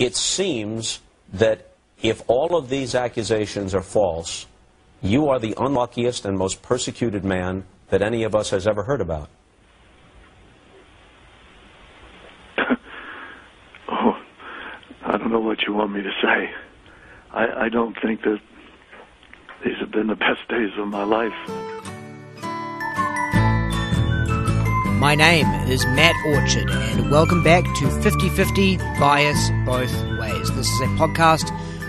it seems that if all of these accusations are false, you are the unluckiest and most persecuted man that any of us has ever heard about. oh, I don't know what you want me to say. I, I don't think that these have been the best days of my life. My name is Matt Orchard, and welcome back to 50 50 Bias Both Ways. This is a podcast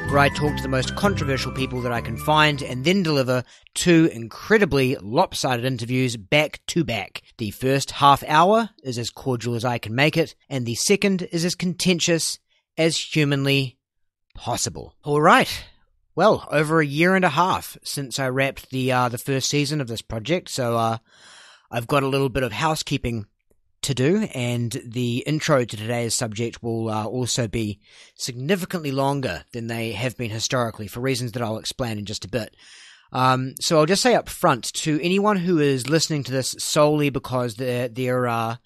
where I talk to the most controversial people that I can find and then deliver two incredibly lopsided interviews back to back. The first half hour is as cordial as I can make it, and the second is as contentious as humanly possible. All right. Well, over a year and a half since I wrapped the uh, the first season of this project, so uh, I've got a little bit of housekeeping to do, and the intro to today's subject will uh, also be significantly longer than they have been historically for reasons that I'll explain in just a bit. Um, so I'll just say up front to anyone who is listening to this solely because they're, they're uh,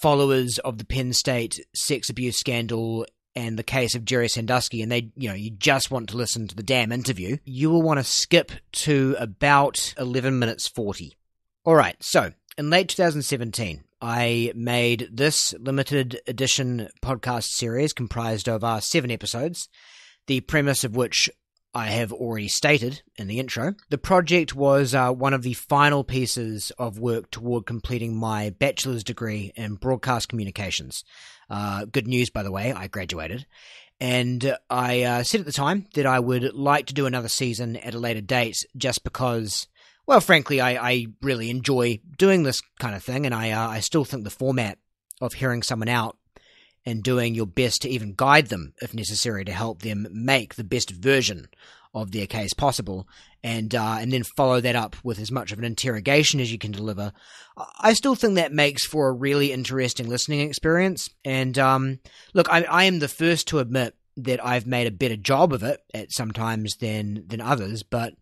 followers of the Penn State sex abuse scandal and the case of Jerry Sandusky, and they, you know, you just want to listen to the damn interview, you will want to skip to about 11 minutes 40. All right, so in late 2017, I made this limited edition podcast series comprised of uh, seven episodes, the premise of which I have already stated in the intro. The project was uh, one of the final pieces of work toward completing my bachelor's degree in broadcast communications. Uh, good news, by the way, I graduated. And I uh, said at the time that I would like to do another season at a later date just because well, frankly, I, I really enjoy doing this kind of thing, and I uh, I still think the format of hearing someone out and doing your best to even guide them, if necessary, to help them make the best version of their case possible, and uh, and then follow that up with as much of an interrogation as you can deliver. I still think that makes for a really interesting listening experience. And um, look, I, I am the first to admit that I've made a better job of it at sometimes than than others, but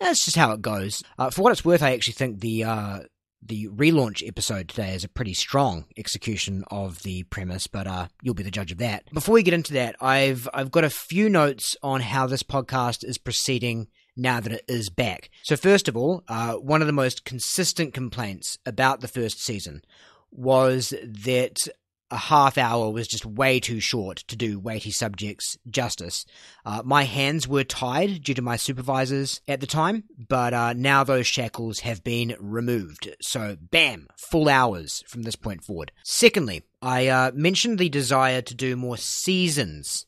that's just how it goes. Uh, for what it's worth, I actually think the uh, the relaunch episode today is a pretty strong execution of the premise, but uh, you'll be the judge of that. Before we get into that, I've I've got a few notes on how this podcast is proceeding now that it is back. So first of all, uh, one of the most consistent complaints about the first season was that a half hour was just way too short to do weighty subjects justice. Uh, my hands were tied due to my supervisors at the time, but uh, now those shackles have been removed. So, bam, full hours from this point forward. Secondly, I uh, mentioned the desire to do more seasons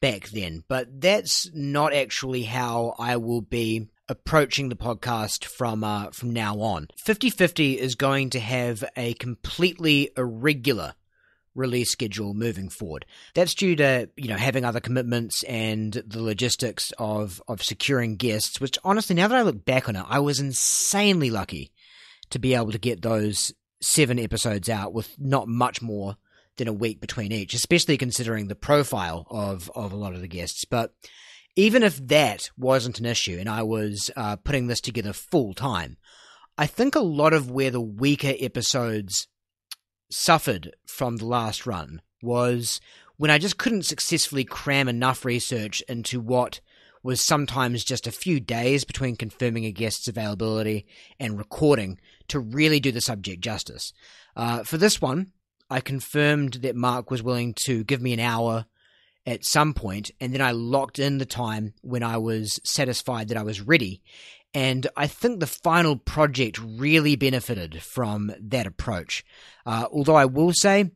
back then, but that's not actually how I will be approaching the podcast from uh, from now on. 50-50 is going to have a completely irregular release schedule moving forward. That's due to, you know, having other commitments and the logistics of of securing guests, which honestly now that I look back on it, I was insanely lucky to be able to get those seven episodes out with not much more than a week between each, especially considering the profile of of a lot of the guests. But even if that wasn't an issue and I was uh, putting this together full time, I think a lot of where the weaker episodes suffered from the last run was when I just couldn't successfully cram enough research into what was sometimes just a few days between confirming a guest's availability and recording to really do the subject justice. Uh, for this one, I confirmed that Mark was willing to give me an hour at some point, and then I locked in the time when I was satisfied that I was ready. And I think the final project really benefited from that approach. Uh, although I will say,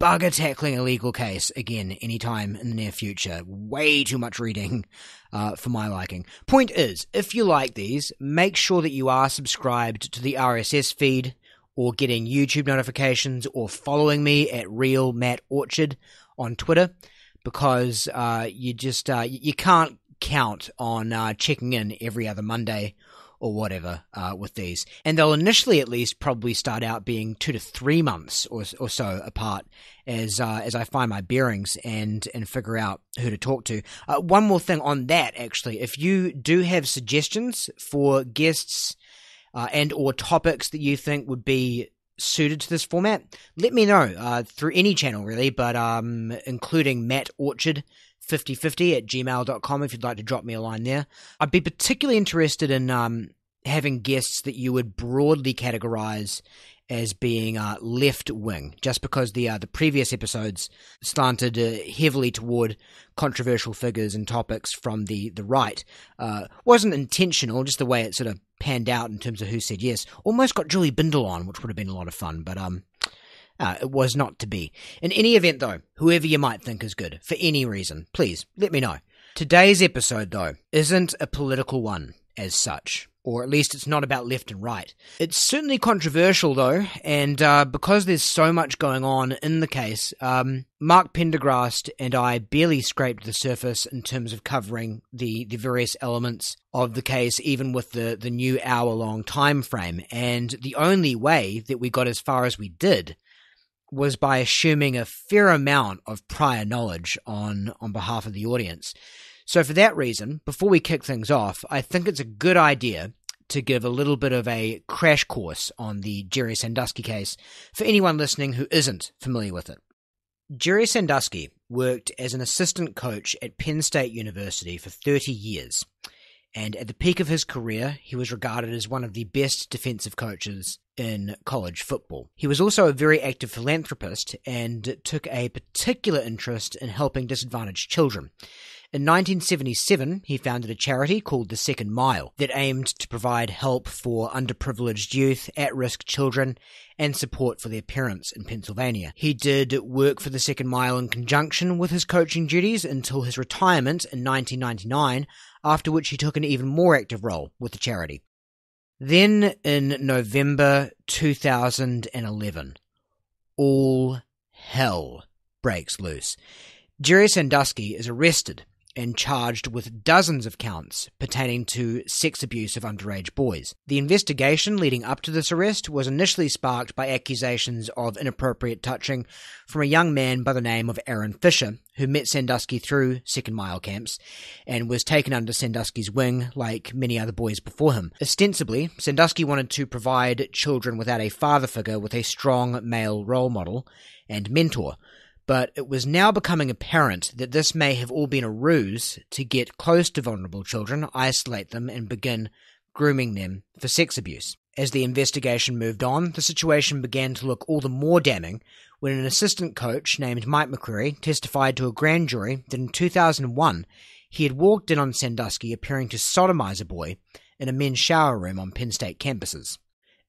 bugger tackling a legal case again anytime in the near future. Way too much reading uh, for my liking. Point is, if you like these, make sure that you are subscribed to the RSS feed or getting YouTube notifications or following me at Real Matt Orchard on Twitter because uh, you just uh, you can't count on uh, checking in every other Monday or whatever uh, with these. And they'll initially, at least, probably start out being two to three months or, or so apart as uh, as I find my bearings and and figure out who to talk to. Uh, one more thing on that, actually, if you do have suggestions for guests uh, and or topics that you think would be suited to this format, let me know uh, through any channel really, but um, including Matt Orchard. 5050 at gmail.com if you'd like to drop me a line there. I'd be particularly interested in um, having guests that you would broadly categorize as being uh, left wing, just because the uh, the previous episodes slanted uh, heavily toward controversial figures and topics from the the right. Uh, wasn't intentional, just the way it sort of panned out in terms of who said yes. Almost got Julie Bindel on, which would have been a lot of fun, but um. Uh, it was not to be. In any event, though, whoever you might think is good, for any reason, please let me know. Today's episode, though, isn't a political one as such or at least it's not about left and right. It's certainly controversial, though, and uh, because there's so much going on in the case, um, Mark Pendergrast and I barely scraped the surface in terms of covering the, the various elements of the case, even with the, the new hour long time frame. And the only way that we got as far as we did was by assuming a fair amount of prior knowledge on on behalf of the audience. So, for that reason, before we kick things off, I think it's a good idea to give a little bit of a crash course on the Jerry Sandusky case for anyone listening who isn't familiar with it. Jerry Sandusky worked as an assistant coach at Penn State University for 30 years, and at the peak of his career, he was regarded as one of the best defensive coaches in college football. He was also a very active philanthropist and took a particular interest in helping disadvantaged children. In 1977, he founded a charity called The Second Mile that aimed to provide help for underprivileged youth, at risk children, and support for their parents in Pennsylvania. He did work for The Second Mile in conjunction with his coaching duties until his retirement in 1999, after which he took an even more active role with the charity. Then, in November 2011, all hell breaks loose. Jerry Sandusky is arrested and charged with dozens of counts pertaining to sex abuse of underage boys. The investigation leading up to this arrest was initially sparked by accusations of inappropriate touching from a young man by the name of Aaron Fisher, who met Sandusky through Second Mile camps and was taken under Sandusky's wing like many other boys before him. Ostensibly, Sandusky wanted to provide children without a father figure with a strong male role model and mentor but it was now becoming apparent that this may have all been a ruse to get close to vulnerable children, isolate them, and begin grooming them for sex abuse. As the investigation moved on, the situation began to look all the more damning when an assistant coach named Mike McQueary testified to a grand jury that in 2001 he had walked in on Sandusky appearing to sodomize a boy in a men's shower room on Penn State campuses.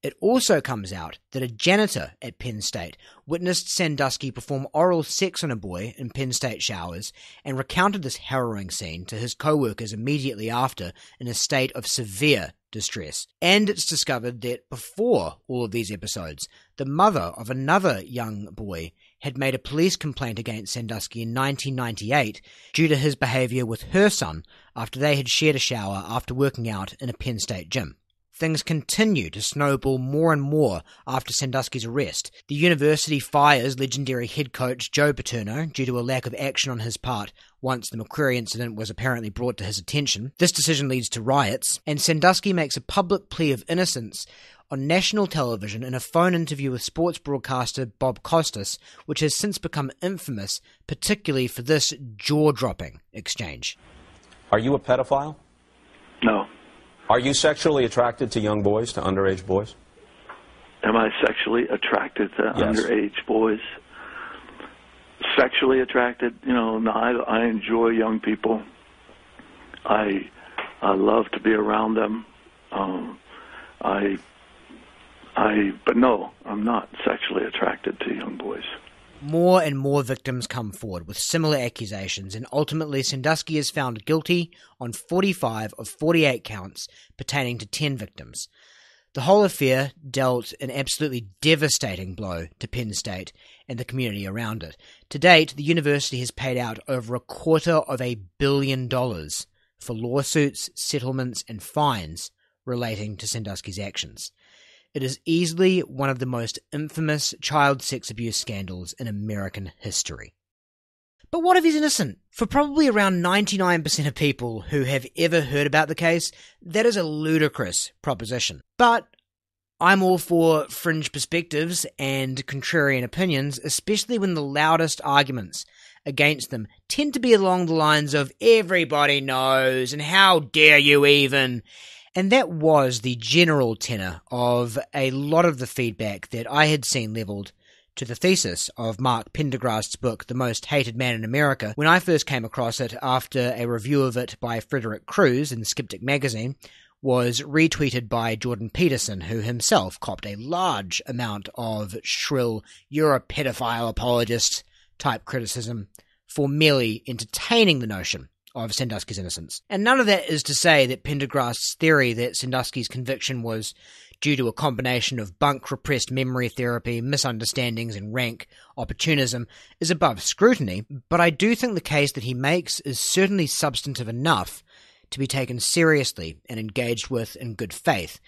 It also comes out that a janitor at Penn State witnessed Sandusky perform oral sex on a boy in Penn State showers and recounted this harrowing scene to his co-workers immediately after in a state of severe distress. And it's discovered that before all of these episodes, the mother of another young boy had made a police complaint against Sandusky in 1998 due to his behavior with her son after they had shared a shower after working out in a Penn State gym. Things continue to snowball more and more after Sandusky's arrest. The university fires legendary head coach Joe Paterno due to a lack of action on his part once the McQueary incident was apparently brought to his attention. This decision leads to riots, and Sandusky makes a public plea of innocence on national television in a phone interview with sports broadcaster Bob Costas, which has since become infamous, particularly for this jaw dropping exchange. Are you a pedophile? No. Are you sexually attracted to young boys, to underage boys? Am I sexually attracted to Yes. underage boys? Sexually attracted? You know, no, I, I enjoy young people. I I love to be around them. Um, I I but no, I'm not sexually attracted to young boys. More and more victims come forward with similar accusations, and ultimately Sandusky is found guilty on 45 of 48 counts pertaining to 10 victims. The whole affair dealt an absolutely devastating blow to Penn State and the community around it. To date, the university has paid out over a quarter of a billion dollars for lawsuits, settlements, and fines relating to Sandusky's actions. It is easily one of the most infamous child sex abuse scandals in American history. But what if he's innocent? For probably around 99% of people who have ever heard about the case, that is a ludicrous proposition. But I'm all for fringe perspectives and contrarian opinions, especially when the loudest arguments against them tend to be along the lines of everybody knows and how dare you even. And that was the general tenor of a lot of the feedback that I had seen levelled to the thesis of Mark Pendergrast's book, The Most Hated Man in America, when I first came across it after a review of it by Frederick Crews in Skeptic magazine was retweeted by Jordan Peterson, who himself copped a large amount of shrill, you're a pedophile apologist type criticism for merely entertaining the notion of Sandusky's innocence. And none of that is to say that Pendergrast's theory that Sandusky's conviction was due to a combination of bunk repressed memory therapy, misunderstandings, and rank opportunism is above scrutiny, but I do think the case that he makes is certainly substantive enough to be taken seriously and engaged with in good faith.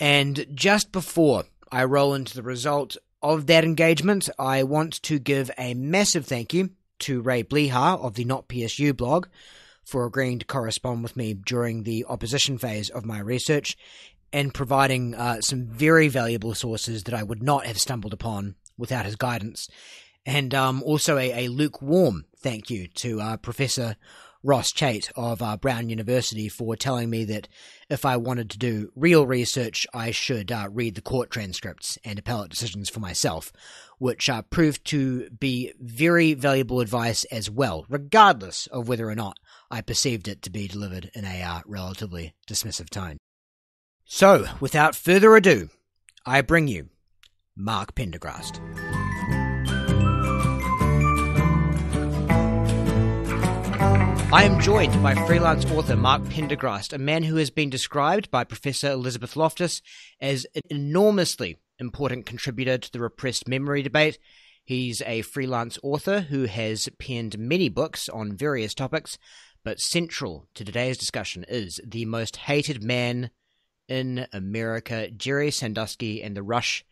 And just before I roll into the result of that engagement, I want to give a massive thank you to Ray Blehar of the Not PSU blog for agreeing to correspond with me during the opposition phase of my research and providing uh, some very valuable sources that I would not have stumbled upon without his guidance. And um, also a, a, lukewarm thank you to uh, Professor Ross Cheit of uh, Brown University for telling me that if I wanted to do real research, I should uh, read the court transcripts and appellate decisions for myself, which uh, proved to be very valuable advice as well, regardless of whether or not I perceived it to be delivered in a uh, relatively dismissive tone. So, without further ado, I bring you Mark Pendergrast. I am joined by freelance author Mark Pendergrast, a man who has been described by Professor Elizabeth Loftus as an enormously important contributor to the repressed memory debate. He's a freelance author who has penned many books on various topics, but central to today's discussion is the most hated man in America, Jerry Sandusky, and the rush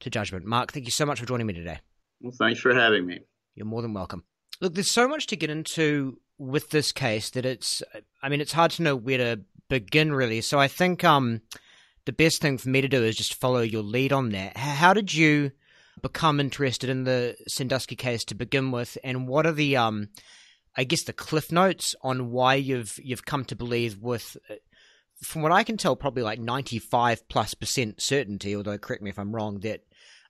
to judgment. Mark, thank you so much for joining me today. Well, thanks for having me. You're more than welcome. Look, there's so much to get into with this case that it's I mean it's hard to know where to begin really. So I think um the best thing for me to do is just follow your lead on that. How did you become interested in the Sandusky case to begin with, and what are the um I guess the cliff notes on why you've you've come to believe with from what I can tell probably like 95 plus percent certainty although correct me if I'm wrong that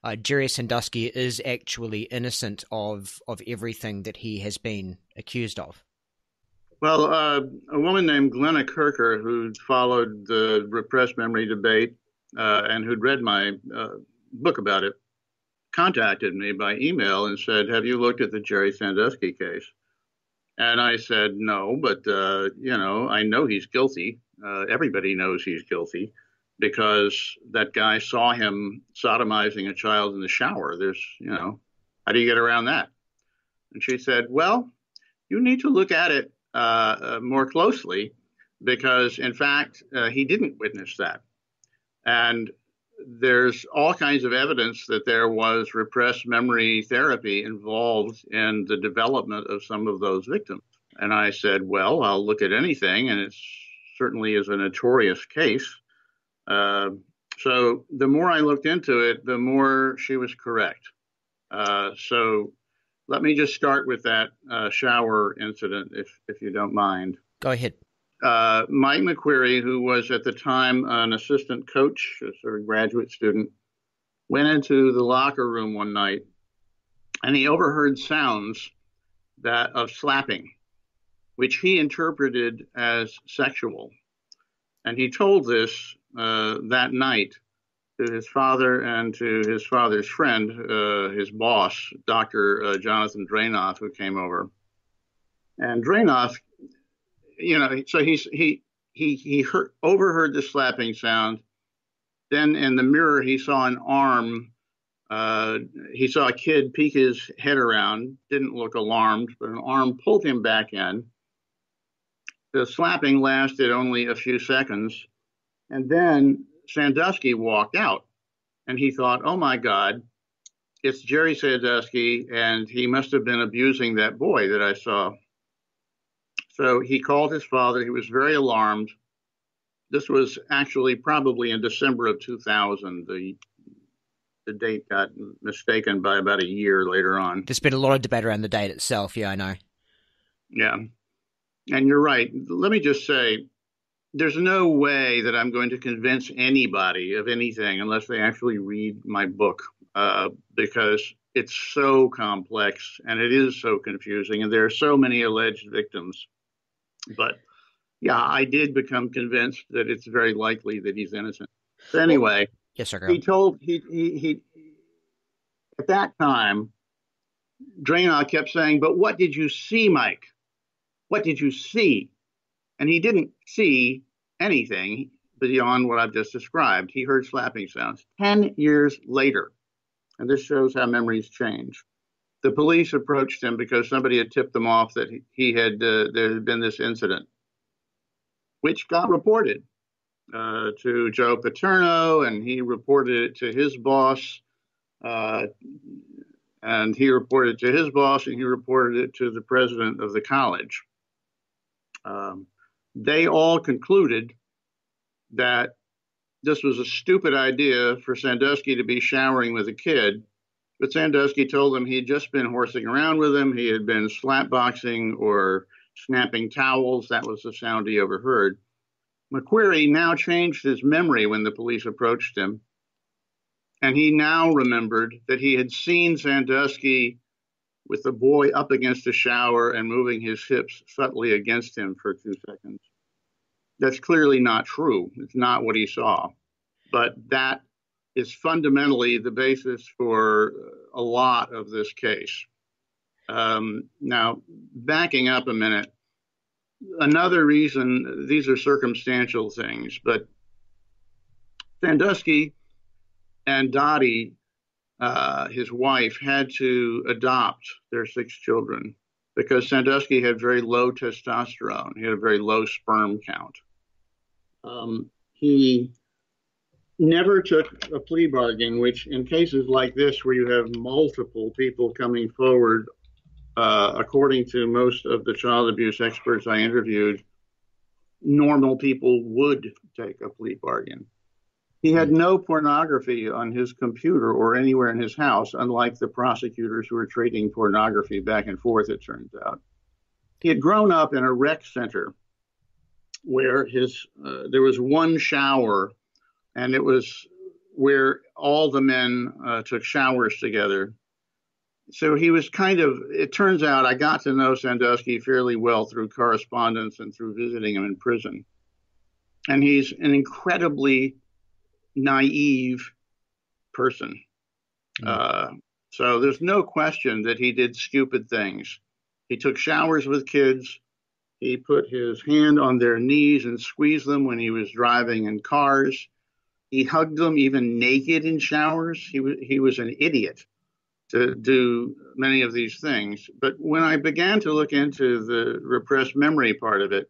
uh, Jerry Sandusky is actually innocent of of everything that he has been accused of. Well, uh, a woman named Glenna Kirker, who followed the repressed memory debate uh, and who'd read my uh, book about it, contacted me by email and said, Have you looked at the Jerry Sandusky case? And I said, No, but, uh, you know, I know he's guilty. Uh, everybody knows he's guilty because that guy saw him sodomizing a child in the shower. There's, you know, how do you get around that? And she said, Well, you need to look at it more closely because, in fact, uh, he didn't witness that. And there's all kinds of evidence that there was repressed memory therapy involved in the development of some of those victims. And I said, well, I'll look at anything, and it certainly is a notorious case. Uh, so the more I looked into it, the more she was correct. Uh, so let me just start with that uh, shower incident, if if you don't mind. Go ahead. Uh, Mike McQueary, who was at the time an assistant coach, a sort of graduate student, went into the locker room one night, and he overheard sounds that of slapping, which he interpreted as sexual, and he told this uh, that night to his father and to his father's friend, uh, his boss, Dr. Uh, Jonathan Dranov, who came over. And Dranov, you know, so he's, he, he, he heard, overheard the slapping sound. Then in the mirror, he saw an arm. Uh, he saw a kid peek his head around, didn't look alarmed, but an arm pulled him back in. The slapping lasted only a few seconds. And then Sandusky walked out and he thought, oh my God, it's Jerry Sandusky, and he must have been abusing that boy that I saw. So he called his father. He was very alarmed. This was actually probably in December of 2000. The the date got mistaken by about a year later on. There's been a lot of debate around the date itself. Yeah, I know. Yeah. And you're right. Let me just say there's no way that I'm going to convince anybody of anything unless they actually read my book uh, because it's so complex and it is so confusing and there are so many alleged victims. But yeah, I did become convinced that it's very likely that he's innocent. So anyway, yes, sir. He told he, he he at that time, Draynor kept saying, "But what did you see, Mike? What did you see?" And he didn't see anything beyond what I've just described. He heard slapping sounds. Ten years later, and this shows how memories change. The police approached him because somebody had tipped them off that he had uh, there had been this incident, which got reported uh, to Joe Paterno, and he reported it to his boss, uh, and he reported it to his boss, and he reported it to the president of the college. Um, they all concluded that this was a stupid idea for Sandusky to be showering with a kid. But Sandusky told them he had just been horsing around with him. He had been slapboxing or snapping towels. That was the sound he overheard. McQueary now changed his memory when the police approached him. And he now remembered that he had seen Sandusky with the boy up against the shower and moving his hips subtly against him for two seconds. That's clearly not true. It's not what he saw. But that is fundamentally the basis for a lot of this case. Um, now, backing up a minute, another reason, these are circumstantial things, but Sandusky and Dottie uh, his wife had to adopt their six children because Sandusky had very low testosterone. He had a very low sperm count. Um, he never took a plea bargain, which in cases like this, where you have multiple people coming forward, uh, according to most of the child abuse experts I interviewed, normal people would take a plea bargain. He had no pornography on his computer or anywhere in his house, unlike the prosecutors who were trading pornography back and forth, it turns out. He had grown up in a rec center where his uh, there was one shower, and it was where all the men uh, took showers together. So he was kind of, it turns out I got to know Sandusky fairly well through correspondence and through visiting him in prison. And he's an incredibly naive person. Mm. Uh, so there's no question that he did stupid things. He took showers with kids. He put his hand on their knees and squeezed them when he was driving in cars. He hugged them even naked in showers. He, w- he was an idiot to do many of these things. But when I began to look into the repressed memory part of it,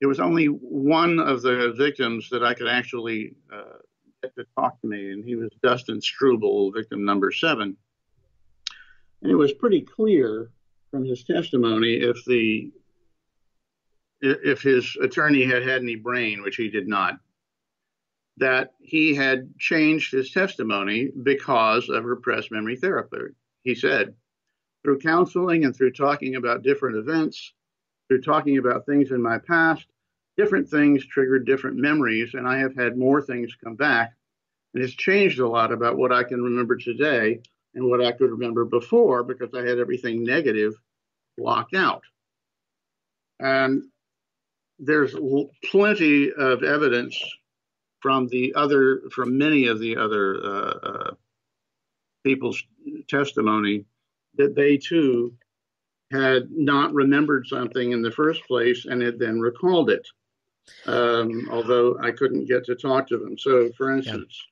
there was only one of the victims that I could actually uh, get to talk to me, and he was Dustin Struble, victim number seven. And it was pretty clear from his testimony if the if his attorney had had any brain, which he did not, that he had changed his testimony because of repressed memory therapy. He said, through counseling and through talking about different events, through talking about things in my past, different things triggered different memories, and I have had more things come back. And it's changed a lot about what I can remember today and what I could remember before because I had everything negative blocked out. And there's plenty of evidence from the other, from many of the other uh, uh, people's testimony that they too had not remembered something in the first place and had then recalled it um, although I couldn't get to talk to them. So, for instance,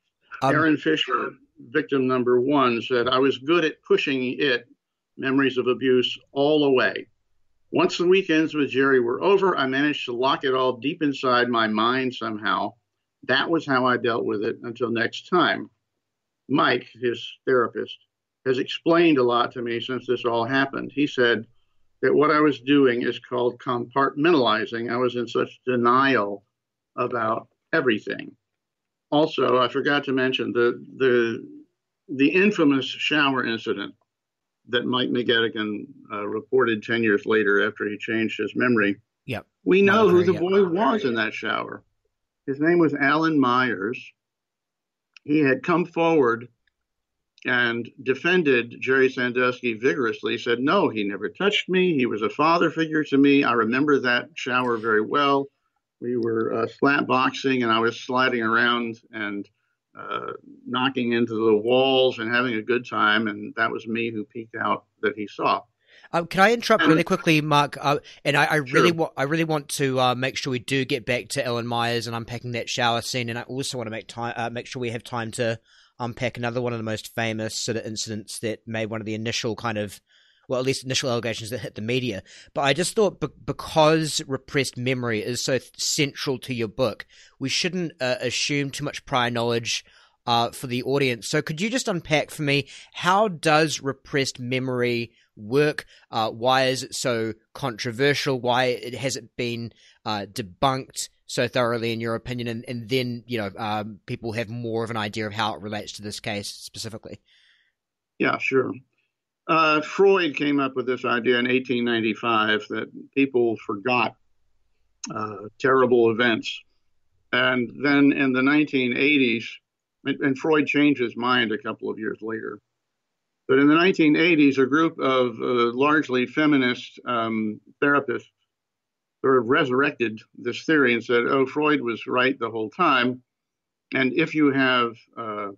yeah. um, Aaron Fisher, victim number one, said, I was good at pushing it, memories of abuse, all away. Once the weekends with Jerry were over, I managed to lock it all deep inside my mind somehow. That was how I dealt with it until next time. Mike, his therapist, has explained a lot to me since this all happened. He said, that what I was doing is called compartmentalizing. I was in such denial about everything. Also, I forgot to mention the the the infamous shower incident that Mike McGettigan uh, reported 10 years later after he changed his memory. Yep. We know who the boy was in that shower. His name was Allan Myers. He had come forward and defended Jerry Sandusky vigorously, said, No, he never touched me. He was a father figure to me. I remember that shower very well. We were uh, slap boxing, and I was sliding around and uh, knocking into the walls and having a good time. And that was me who peeked out that he saw. Um, can I interrupt really quickly, Mark? Uh, and I, I really, sure. wa- I really want to uh, make sure we do get back to Ellen Myers and unpacking that shower scene. And I also want to make time, uh, make sure we have time to unpack another one of the most famous sort of incidents that made one of the initial kind of well, at least initial allegations that hit the media. But I just thought be- because repressed memory is so th- central to your book, we shouldn't uh, assume too much prior knowledge uh, for the audience. So could you just unpack for me how does repressed memory work? Uh, why is it so controversial? Why it has it been uh, debunked so thoroughly, in your opinion? And, and then you know um, people have more of an idea of how it relates to this case specifically. Yeah, sure. Uh, Freud came up with this idea in 1895 that people forgot uh, terrible events. And then in the 1980s, and, and, Freud changed his mind a couple of years later. But in the 1980s, a group of uh, largely feminist um, therapists sort of resurrected this theory and said, oh, Freud was right the whole time. And if you have uh,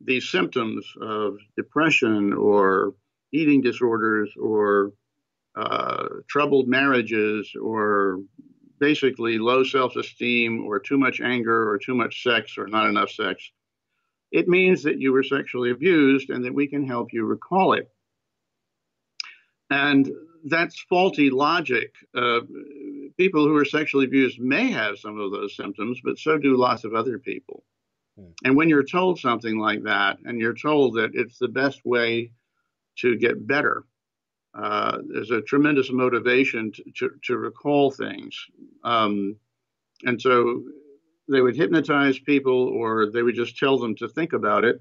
these symptoms of depression or eating disorders or uh, troubled marriages or basically low self esteem or too much anger or too much sex or not enough sex, it means that you were sexually abused and that we can help you recall it. And that's faulty logic. Uh, people who are sexually abused may have some of those symptoms, but so do lots of other people. Hmm. And when you're told something like that, and you're told that it's the best way to get better. Uh, there's a tremendous motivation to, to, to recall things. Um, and so they would hypnotize people or they would just tell them to think about it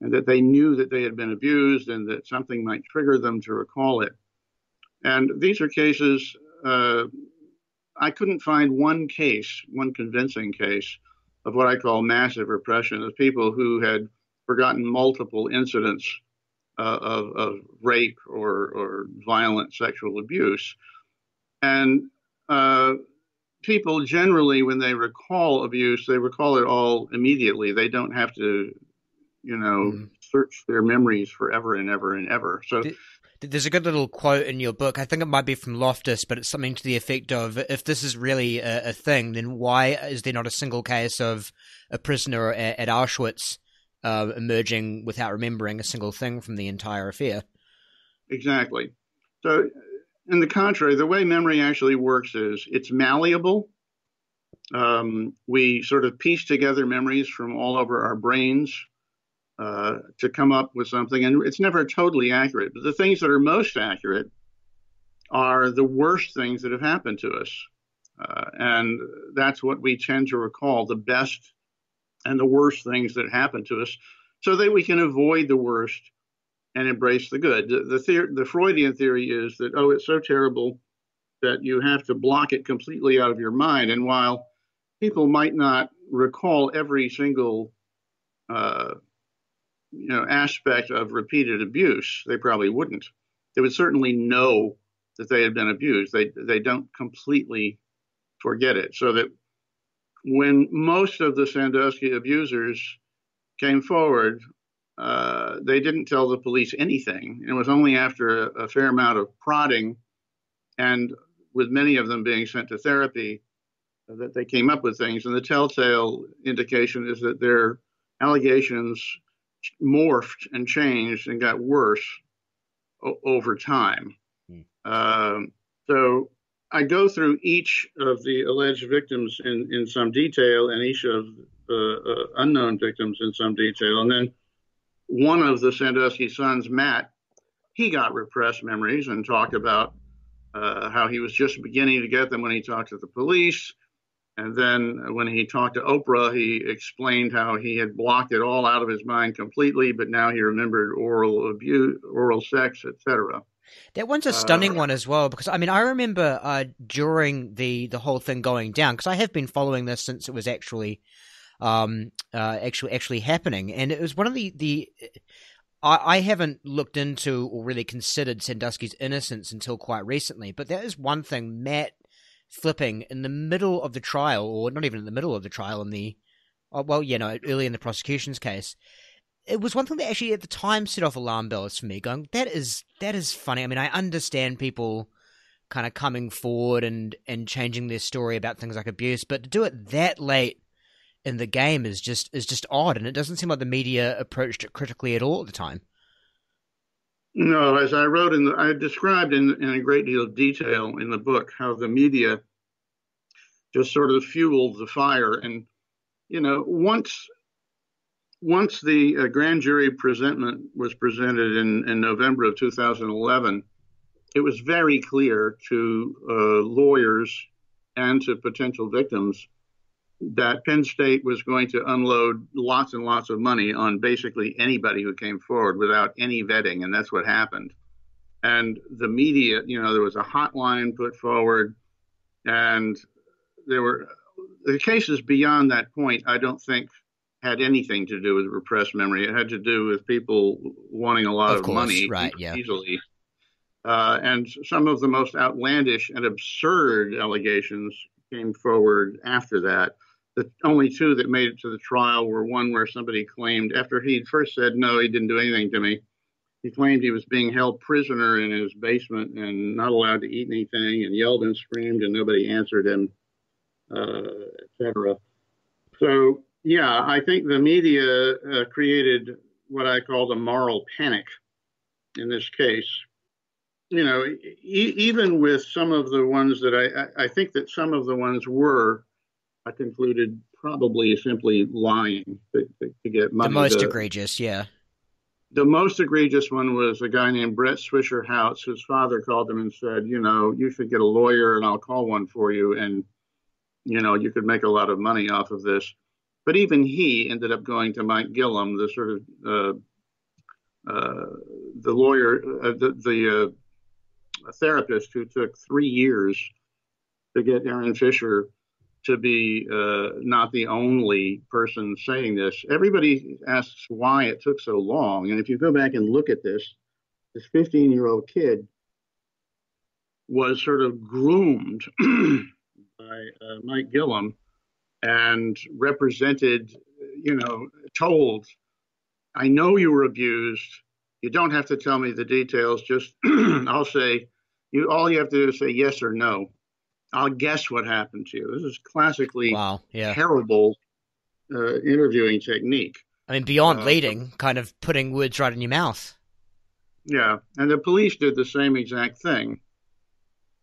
and that they knew that they had been abused and that something might trigger them to recall it. And these are cases, uh, I couldn't find one case, one convincing case of what I call massive repression of people who had forgotten multiple incidents uh, of, of, rape or, or, violent sexual abuse. And uh, people generally, when they recall abuse, they recall it all immediately. They don't have to, you know, mm. search their memories forever and ever and ever. So. There's a good little quote in your book. I think it might be from Loftus, but it's something to the effect of if this is really a, a thing, then why is there not a single case of a prisoner at, at Auschwitz uh, emerging without remembering a single thing from the entire affair. Exactly. So, in the contrary, the way memory actually works is it's malleable. Um, we sort of piece together memories from all over our brains uh, to come up with something, and it's never totally accurate. But the things that are most accurate are the worst things that have happened to us. Uh, and that's what we tend to recall. The best and the worst things that happen to us so that we can avoid the worst and embrace the good. The, the, theory, the Freudian theory is that, oh, it's so terrible that you have to block it completely out of your mind. And while people might not recall every single uh, you know, aspect of repeated abuse, they probably wouldn't. They would certainly know that they had been abused. They, they don't completely forget it. So that when most of the Sandusky abusers came forward, uh, they didn't tell the police anything. It was only after a, a, fair amount of prodding and with many of them being sent to therapy that they came up with things. And the telltale indication is that their allegations morphed and changed and got worse o- over time. Hmm. Uh, so I go through each of the alleged victims in, in some detail and each of the uh, unknown victims in some detail. And then one of the Sandusky sons, Matt, he got repressed memories and talked about uh, how he was just beginning to get them when he talked to the police. And then when he talked to Oprah, he explained how he had blocked it all out of his mind completely, but now he remembered oral abuse, oral sex, etc. That one's a stunning uh, one as well because I mean I remember uh, during the the whole thing going down because I have been following this since it was actually um uh, actually actually happening and it was one of the the I, I haven't looked into or really considered Sandusky's innocence until quite recently but that is one thing Matt flipping in the middle of the trial or not even in the middle of the trial in the oh, well you know early in the prosecution's case it was one thing that actually at the time set off alarm bells for me, going, that is that is funny. I mean, I understand people kind of coming forward and and changing their story about things like abuse, but to do it that late in the game is just is just odd, and it doesn't seem like the media approached it critically at all at the time. No, as I wrote in the, I described in, in a great deal of detail in the book how the media just sort of fueled the fire, and you know, once once the uh, grand jury presentment was presented in, in November of 2011, it was very clear to uh, lawyers and to potential victims that Penn State was going to unload lots and lots of money on basically anybody who came forward without any vetting, and that's what happened. And the media, you know, there was a hotline put forward, and there were the cases beyond that point. I don't think had anything to do with repressed memory. It had to do with people wanting a lot of, of course, money right, yeah. easily. Uh, and some of the most outlandish and absurd allegations came forward after that. The only two that made it to the trial were one where somebody claimed, after he'd first said, no, he didn't do anything to me, he claimed he was being held prisoner in his basement and not allowed to eat anything and yelled and screamed and nobody answered him, uh, etc. So yeah, I think the media uh, created what I call the moral panic in this case. You know, e- even with some of the ones that I, I think that some of the ones were, I concluded, probably simply lying to, to, to get money. The most to, egregious, yeah. The most egregious one was a guy named Brett Swisher Houtz. His father called him and said, you know, you should get a lawyer and I'll call one for you. And, you know, you could make a lot of money off of this but even he ended up going to Mike Gillum, the sort of uh, uh, the lawyer, uh, the, the uh, therapist who took three years to get Aaron Fisher to be uh, not the only person saying this. Everybody asks why it took so long, and if you go back and look at this, this 15 year old kid was sort of groomed by uh, Mike Gillum and represented, you know, told, I know you were abused. You don't have to tell me the details. Just I'll say, you all you have to do is say yes or no. I'll guess what happened to you. This is classically wow, yeah. terrible uh, interviewing technique. I mean, beyond uh, leading, kind of putting words right in your mouth. Yeah, and the police did the same exact thing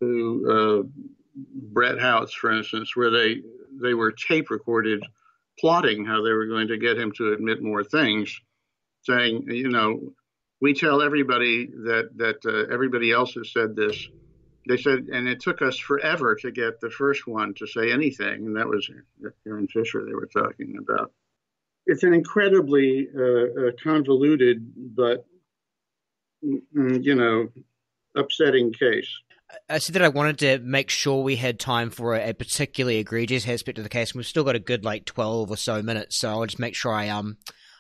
to uh, Brett Houtz, for instance, where they they were tape recorded plotting how they were going to get him to admit more things, saying, you know, we tell everybody that that uh, everybody else has said this. They said, and it took us forever to get the first one to say anything, and that was Aaron Fisher they were talking about. It's an incredibly uh, uh convoluted, but mm, you know, upsetting case. I said that I wanted to make sure we had time for a, a, particularly egregious aspect of the case, and we've still got a good like twelve or so minutes, so I'll just make sure I um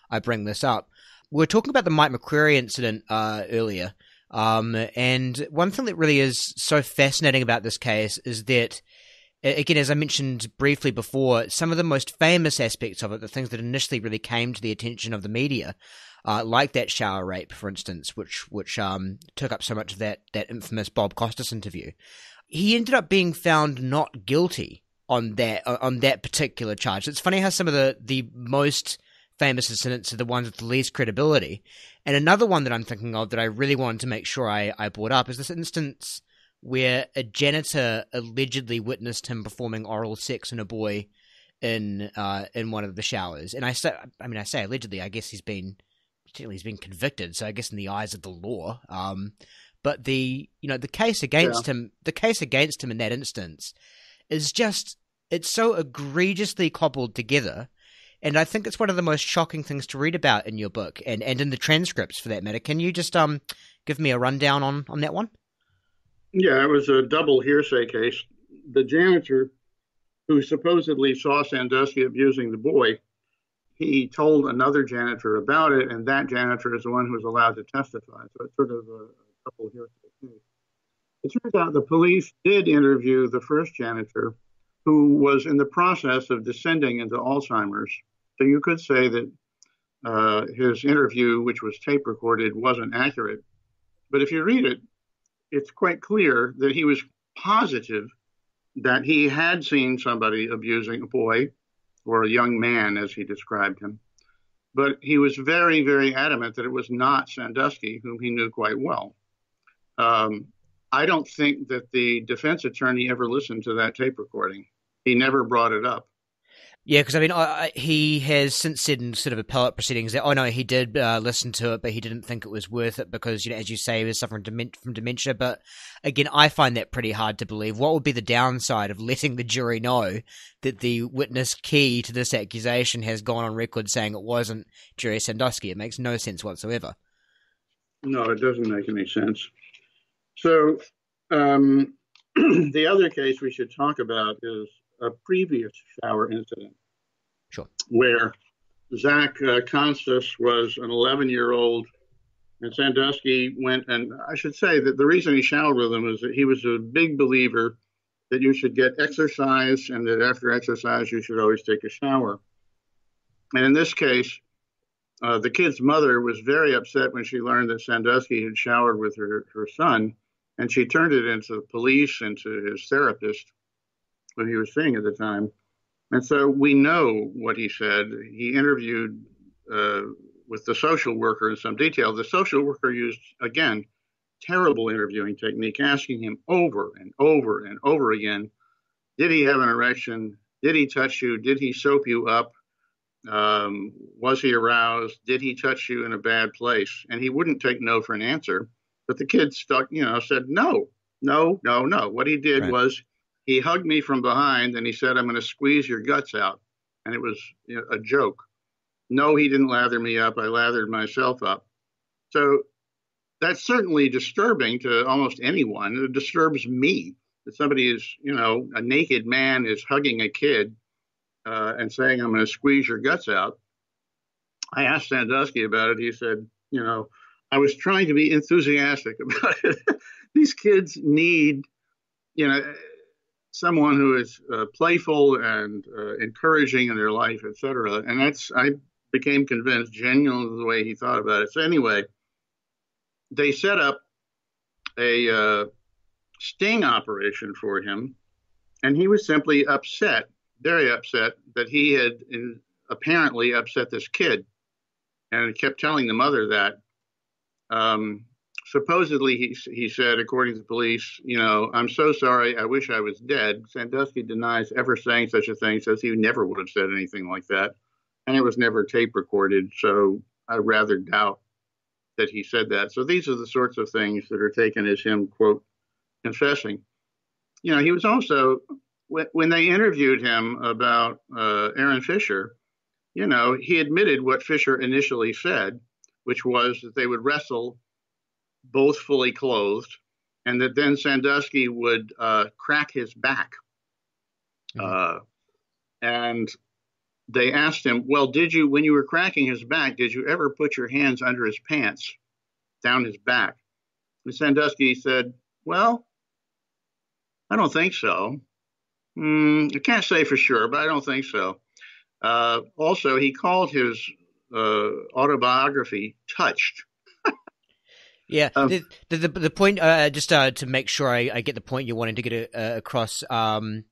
I bring this up. We are talking about the Mike McQueary incident uh, earlier, um, and one thing that really is so fascinating about this case is that, again, as I mentioned briefly before, some of the most famous aspects of it, the things that initially really came to the attention of the media, uh, like that shower rape, for instance, which which um, took up so much of that that infamous Bob Costas interview. He ended up being found not guilty on that on that particular charge. It's funny how some of the the most famous incidents are the ones with the least credibility. And another one that I'm thinking of that I really wanted to make sure I, I brought up is this instance where a janitor allegedly witnessed him performing oral sex on a boy in uh, in one of the showers. And I say, I mean, I say allegedly. I guess he's been technically he's been convicted, so I guess in the eyes of the law. Um, but the you know the case against yeah. him, the case against him in that instance is just it's so egregiously cobbled together. And I think it's one of the most shocking things to read about in your book and, and in the transcripts for that matter. Can you just um give me a rundown on, on that one? Yeah, it was a double hearsay case. The janitor who supposedly saw Sandusky abusing the boy, he told another janitor about it, and that janitor is the one who was allowed to testify. So it's sort of a, a double hearsay case. It turns out the police did interview the first janitor who was in the process of descending into Alzheimer's. So you could say that uh, his interview, which was tape recorded, wasn't accurate. But if you read it, it's quite clear that he was positive that he had seen somebody abusing a boy or a young man, as he described him. But he was very, very adamant that it was not Sandusky, whom he knew quite well. Um, I don't think that the defense attorney ever listened to that tape recording. He never brought it up. Yeah, because I mean, I, I, he has since said in sort of appellate proceedings that, oh no, he did uh, listen to it, but he didn't think it was worth it because, you know, as you say, he was suffering from dementia. But again, I find that pretty hard to believe. What would be the downside of letting the jury know that the witness key to this accusation has gone on record saying it wasn't Jerry Sandusky? It makes no sense whatsoever. No, it doesn't make any sense. So, um, the other case we should talk about is a previous shower incident. Sure. Where Zach uh, Konstas was an 11 year old, and Sandusky went, and I should say that the reason he showered with him is that he was a big believer that you should get exercise and that after exercise you should always take a shower. And in this case, uh, the kid's mother was very upset when she learned that Sandusky had showered with her, her son, and she turned it into the police and to his therapist what he was saying at the time. And so we know what he said. He interviewed uh, with the social worker in some detail. The social worker used, again, terrible interviewing technique, asking him over and over and over again Did he have an erection? Did he touch you? Did he soap you up? Um, was he aroused? Did he touch you in a bad place? And he wouldn't take no for an answer. But the kid stuck, you know, said no, no, no, no. What he did right. was he hugged me from behind and he said, I'm going to squeeze your guts out. And it was you know, a joke. No, he didn't lather me up. I lathered myself up. So that's certainly disturbing to almost anyone. It disturbs me that somebody is, you know, a naked man is hugging a kid uh, and saying, I'm going to squeeze your guts out. I asked Sandusky about it. He said, you know, I was trying to be enthusiastic about it. These kids need, you know, someone who is uh, playful and uh, encouraging in their life, etc. And that's I became convinced genuinely the way he thought about it. So anyway, they set up a uh, sting operation for him, and he was simply upset, very upset that he had apparently upset this kid, and kept telling the mother that. Um, supposedly he, he said, according to the police, you know, I'm so sorry. I wish I was dead. Sandusky denies ever saying such a thing, says he never would have said anything like that. And it was never tape recorded. So I rather doubt that he said that. So these are the sorts of things that are taken as him, quote, confessing. You know, he was also, when they interviewed him about uh, Aaron Fisher, you know, he admitted what Fisher initially said, which was that they would wrestle both fully clothed, and that then Sandusky would uh, crack his back. Mm-hmm. Uh, and they asked him, Well, did you, when you were cracking his back, did you ever put your hands under his pants, down his back? And Sandusky said, Well, I don't think so. Mm, I can't say for sure, but I don't think so. Uh, also, he called his uh, autobiography Touched. Yeah, um, the, the, the point uh, just uh, to make sure I, I, get the point you're wanting to get uh, across um,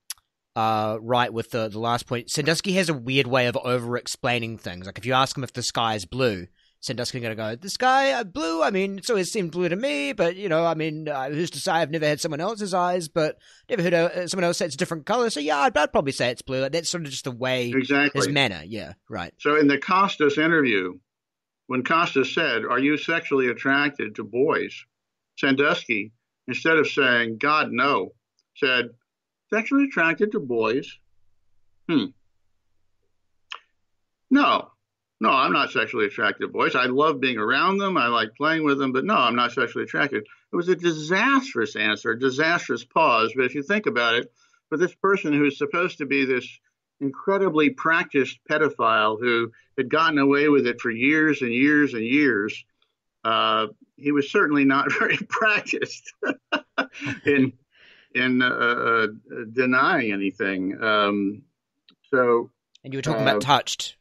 uh, right with the the last point. Sandusky has a weird way of over explaining things. Like if you ask him if the sky is blue, Sandusky's gonna go, "The sky uh, blue? I mean, it's always seemed blue to me, but you know, I mean, uh, who's to say? I've never had someone else's eyes, but never heard a, someone else say it's a different color. So yeah, I'd, I'd probably say it's blue. That's sort of just the way exactly his manner. Yeah, right. So in the Konstas interview, when Costa said, Are you sexually attracted to boys? Sandusky, instead of saying, God, no, said, Sexually attracted to boys? Hmm. No, no, I'm not sexually attracted to boys. I love being around them. I like playing with them, but no, I'm not sexually attracted. It was a disastrous answer, a disastrous pause. But if you think about it, for this person who's supposed to be this incredibly practiced pedophile who had gotten away with it for years and years and years, uh, he was certainly not very practiced in in uh, uh, denying anything. Um, so, and you were talking about uh, touched.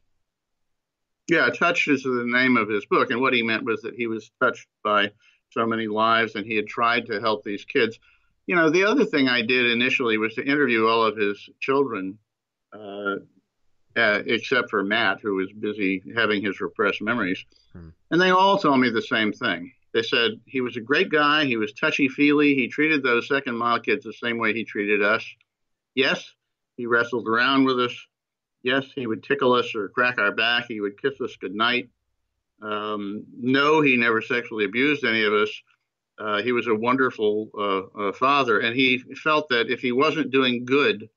Yeah, touched is the name of his book, and what he meant was that he was touched by so many lives, and he had tried to help these kids. You know, the other thing I did initially was to interview all of his children, uh, uh, except for Matt, who was busy having his repressed memories, hmm. and they all told me the same thing. They said he was a great guy. He was touchy feely. He treated those second mile kids the same way he treated us. Yes, he wrestled around with us. Yes, he would tickle us or crack our back. He would kiss us goodnight. Um, no, he never sexually abused any of us. Uh, he was a wonderful uh, uh, father, and he felt that if he wasn't doing good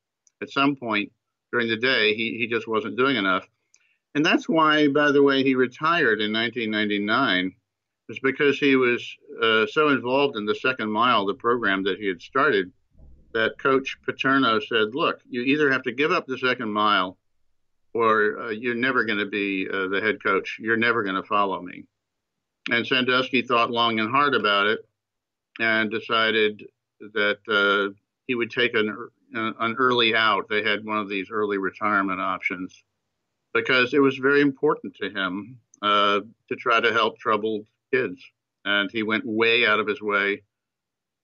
at some point during the day, he, he just wasn't doing enough. And that's why, by the way, he retired in 1999 was because he was uh, so involved in the second mile, the program that he had started, that Coach Paterno said, "Look, you either have to give up the second mile, or uh, you're never going to be uh, the head coach. You're never going to follow me." And Sandusky thought long and hard about it, and decided that uh, he would take an an early out. They had one of these early retirement options because it was very important to him uh, to try to help troubled kids, and he went way out of his way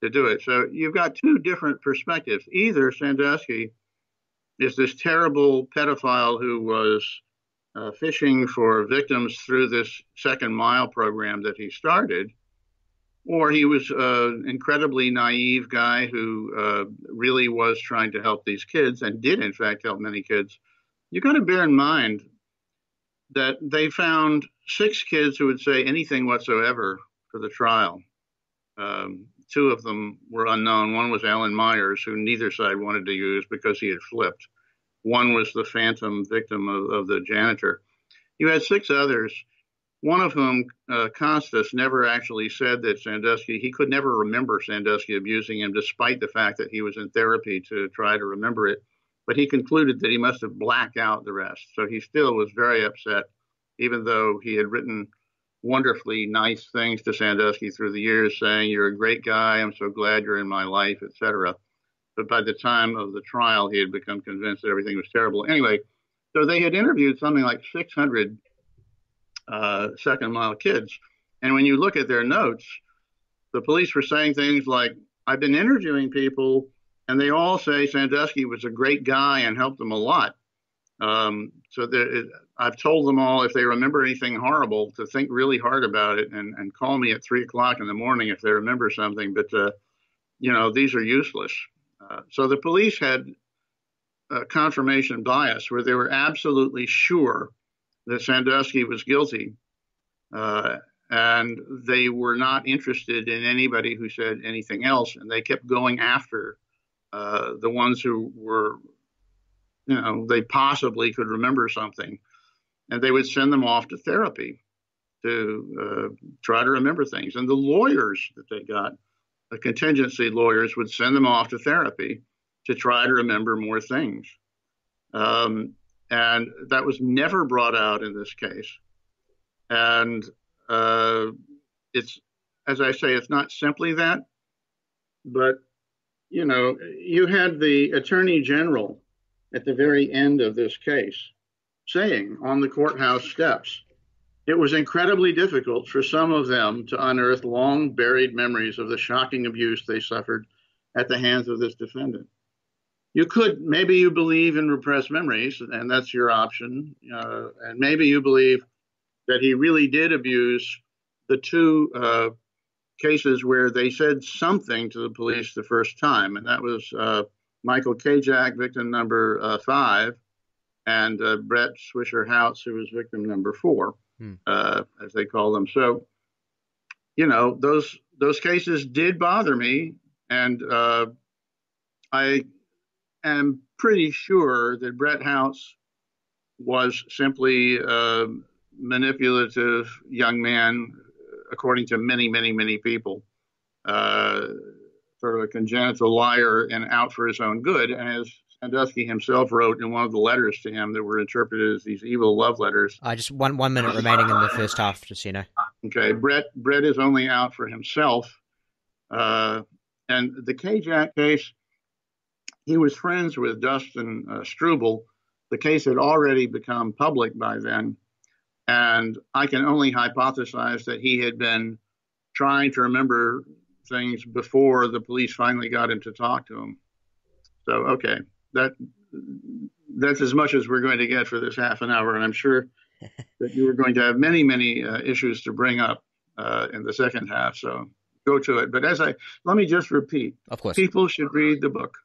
to do it. So you've got two different perspectives. Either Sandusky is this terrible pedophile who was uh, fishing for victims through this second mile program that he started, or he was an uh, incredibly naive guy who uh, really was trying to help these kids and did, in fact, help many kids. You've got to bear in mind that they found six kids who would say anything whatsoever for the trial. Um, two of them were unknown. One was Allan Myers, who neither side wanted to use because he had flipped. One was the phantom victim of, of the janitor. You had six others, one of whom, uh, Konstas, never actually said that Sandusky, he could never remember Sandusky abusing him, despite the fact that he was in therapy to try to remember it. But he concluded that he must have blacked out the rest. So he still was very upset even though he had written wonderfully nice things to Sandusky through the years, saying, You're a great guy. I'm so glad you're in my life, etc. But by the time of the trial, he had become convinced that everything was terrible. Anyway, so they had interviewed something like 600 uh, second mile kids. And when you look at their notes, the police were saying things like, I've been interviewing people, and they all say Sandusky was a great guy and helped them a lot. Um, so there, I've told them all if they remember anything horrible to think really hard about it and, and call me at three o'clock in the morning if they remember something. But uh, you know these are useless. Uh, so the police had confirmation bias where they were absolutely sure that Sandusky was guilty, uh, and they were not interested in anybody who said anything else, and they kept going after uh, the ones who were you know, they possibly could remember something. And they would send them off to therapy to uh, try to remember things. And the lawyers that they got, the contingency lawyers, would send them off to therapy to try to remember more things. Um, and that was never brought out in this case. And uh, it's, as I say, it's not simply that, but you know, you had the attorney general at the very end of this case, saying on the courthouse steps, it was incredibly difficult for some of them to unearth long buried memories of the shocking abuse they suffered at the hands of this defendant. You could, maybe you believe in repressed memories, and that's your option. Uh, and maybe you believe that he really did abuse the two uh, cases where they said something to the police the first time, and that was uh, Michael Kajak, victim number uh, five, and uh, Brett Swisher Houtz, who was victim number four, hmm. uh, as they call them. So, you know, those those cases did bother me, and uh, I am pretty sure that Brett Houtz was simply a manipulative young man, according to many, many, many people, uh, sort of a congenital liar and out for his own good. And as Sandusky himself wrote in one of the letters to him that were interpreted as these evil love letters. Uh, just one one minute remaining in the first half, just so you know. Okay, Brett Brett is only out for himself, uh, and the Kajak case. He was friends with Dustin uh, Struble. The case had already become public by then, and I can only hypothesize that he had been trying to remember things before the police finally got him to talk to him. So, okay, that that's as much as we're going to get for this half an hour, and I'm sure that you are going to have many, many uh, issues to bring up uh, in the second half. So go to it. But as I let me just repeat, of course, people should read the book,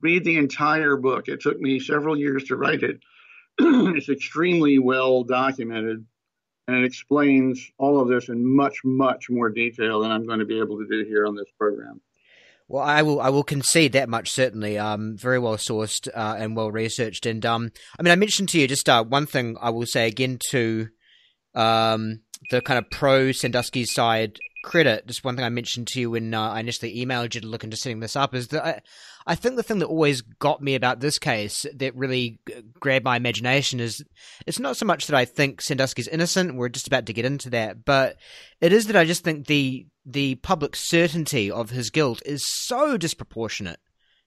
read the entire book. It took me several years to write it. it's extremely well documented, and it explains all of this in much, much more detail than I'm going to be able to do here on this program. Well, I will. I will concede that much. Certainly, um, very well sourced uh, and well researched. And um, I mean, I mentioned to you just uh, one thing. I will say again to um, the kind of pro Sandusky side credit. Just one thing I mentioned to you when uh, I initially emailed you to look into setting this up is that I, I think the thing that always got me about this case that really grabbed my imagination is it's not so much that I think Sandusky's innocent. We're just about to get into that, but it is that I just think the the public certainty of his guilt is so disproportionate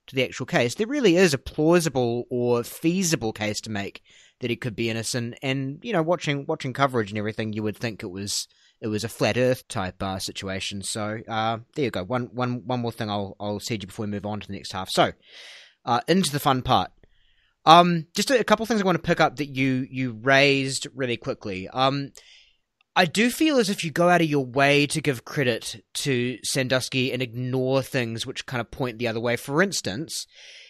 to the actual case. There really is a plausible or feasible case to make that he could be innocent. And you know, watching watching coverage and everything, you would think it was it was a flat Earth type uh, situation. So uh, there you go. One one one more thing I'll I'll say you before we move on to the next half. So uh, into the fun part. Um, just a, a couple things I want to pick up that you you raised really quickly. Um, I do feel as if you go out of your way to give credit to Sandusky and ignore things which kind of point the other way. For instance,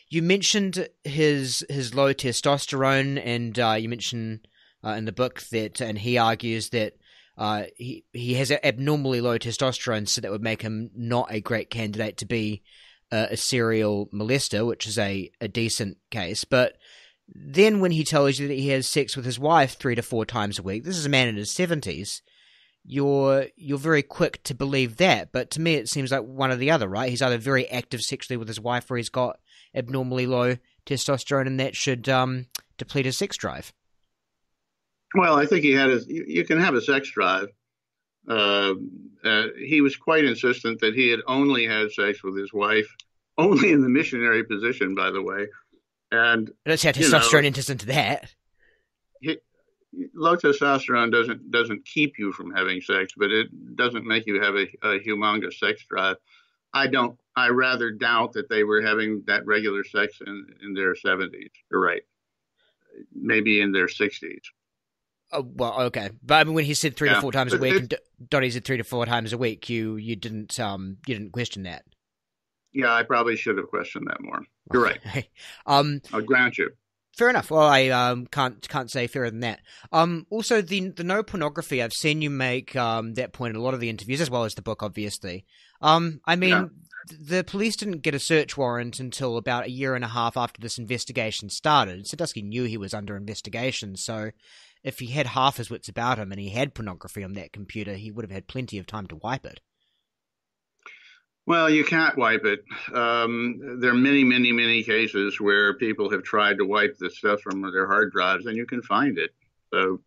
you mentioned his his low testosterone, and uh, you mentioned uh, in the book that, and he argues that uh, he he has abnormally low testosterone, so that would make him not a great candidate to be a serial molester, which is a, a decent case. But then when he tells you that he has sex with his wife three to four times a week, this is a man in his seventies. You're you're very quick to believe that, but to me it seems like one or the other, right? He's either very active sexually with his wife, or he's got abnormally low testosterone, and that should um, deplete his sex drive. Well, I think he had his. You, you can have a sex drive. Uh, uh, he was quite insistent that he had only had sex with his wife, only in the missionary position, by the way and let's say testosterone enters into that. He, low testosterone doesn't doesn't keep you from having sex, but it doesn't make you have a, a humongous sex drive. I don't. I rather doubt that they were having that regular sex in in their seventies. You're right. Maybe in their sixties. Oh, well, okay, but I mean, when he said three yeah. to four times a week, and Dottie said three to four times a week, you you didn't um you didn't question that. Yeah, I probably should have questioned that more. You're right. um, I'll grant you. Fair enough. Well, I um, can't can't say fairer than that. Um, also, the the no pornography. I've seen you make um, that point in a lot of the interviews, as well as the book, obviously. Um, I mean, yeah. the police didn't get a search warrant until about a year and a half after this investigation started. Sandusky knew he was under investigation, so if he had half his wits about him and he had pornography on that computer, he would have had plenty of time to wipe it. Well, you can't wipe it. Um, there are many, many, many cases where people have tried to wipe the stuff from their hard drives, and you can find it. So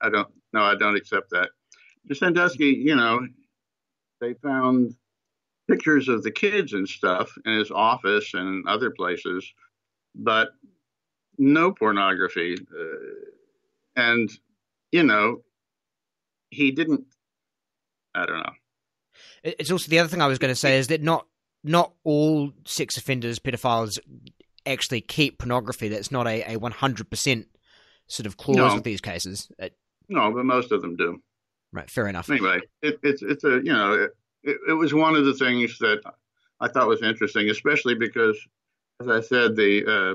I don't. No, I don't accept that. Sandusky, you know, they found pictures of the kids and stuff in his office and other places, but no pornography. Uh, and you know, he didn't. I don't know. It's also the other thing I was going to say is that not not all sex offenders, pedophiles, actually keep pornography. That's not a one hundred percent sort of clause no. with these cases. It, no, but most of them do. Right. Fair enough. Anyway, it, it's it's a you know it, it was one of the things that I thought was interesting, especially because, as I said, the uh,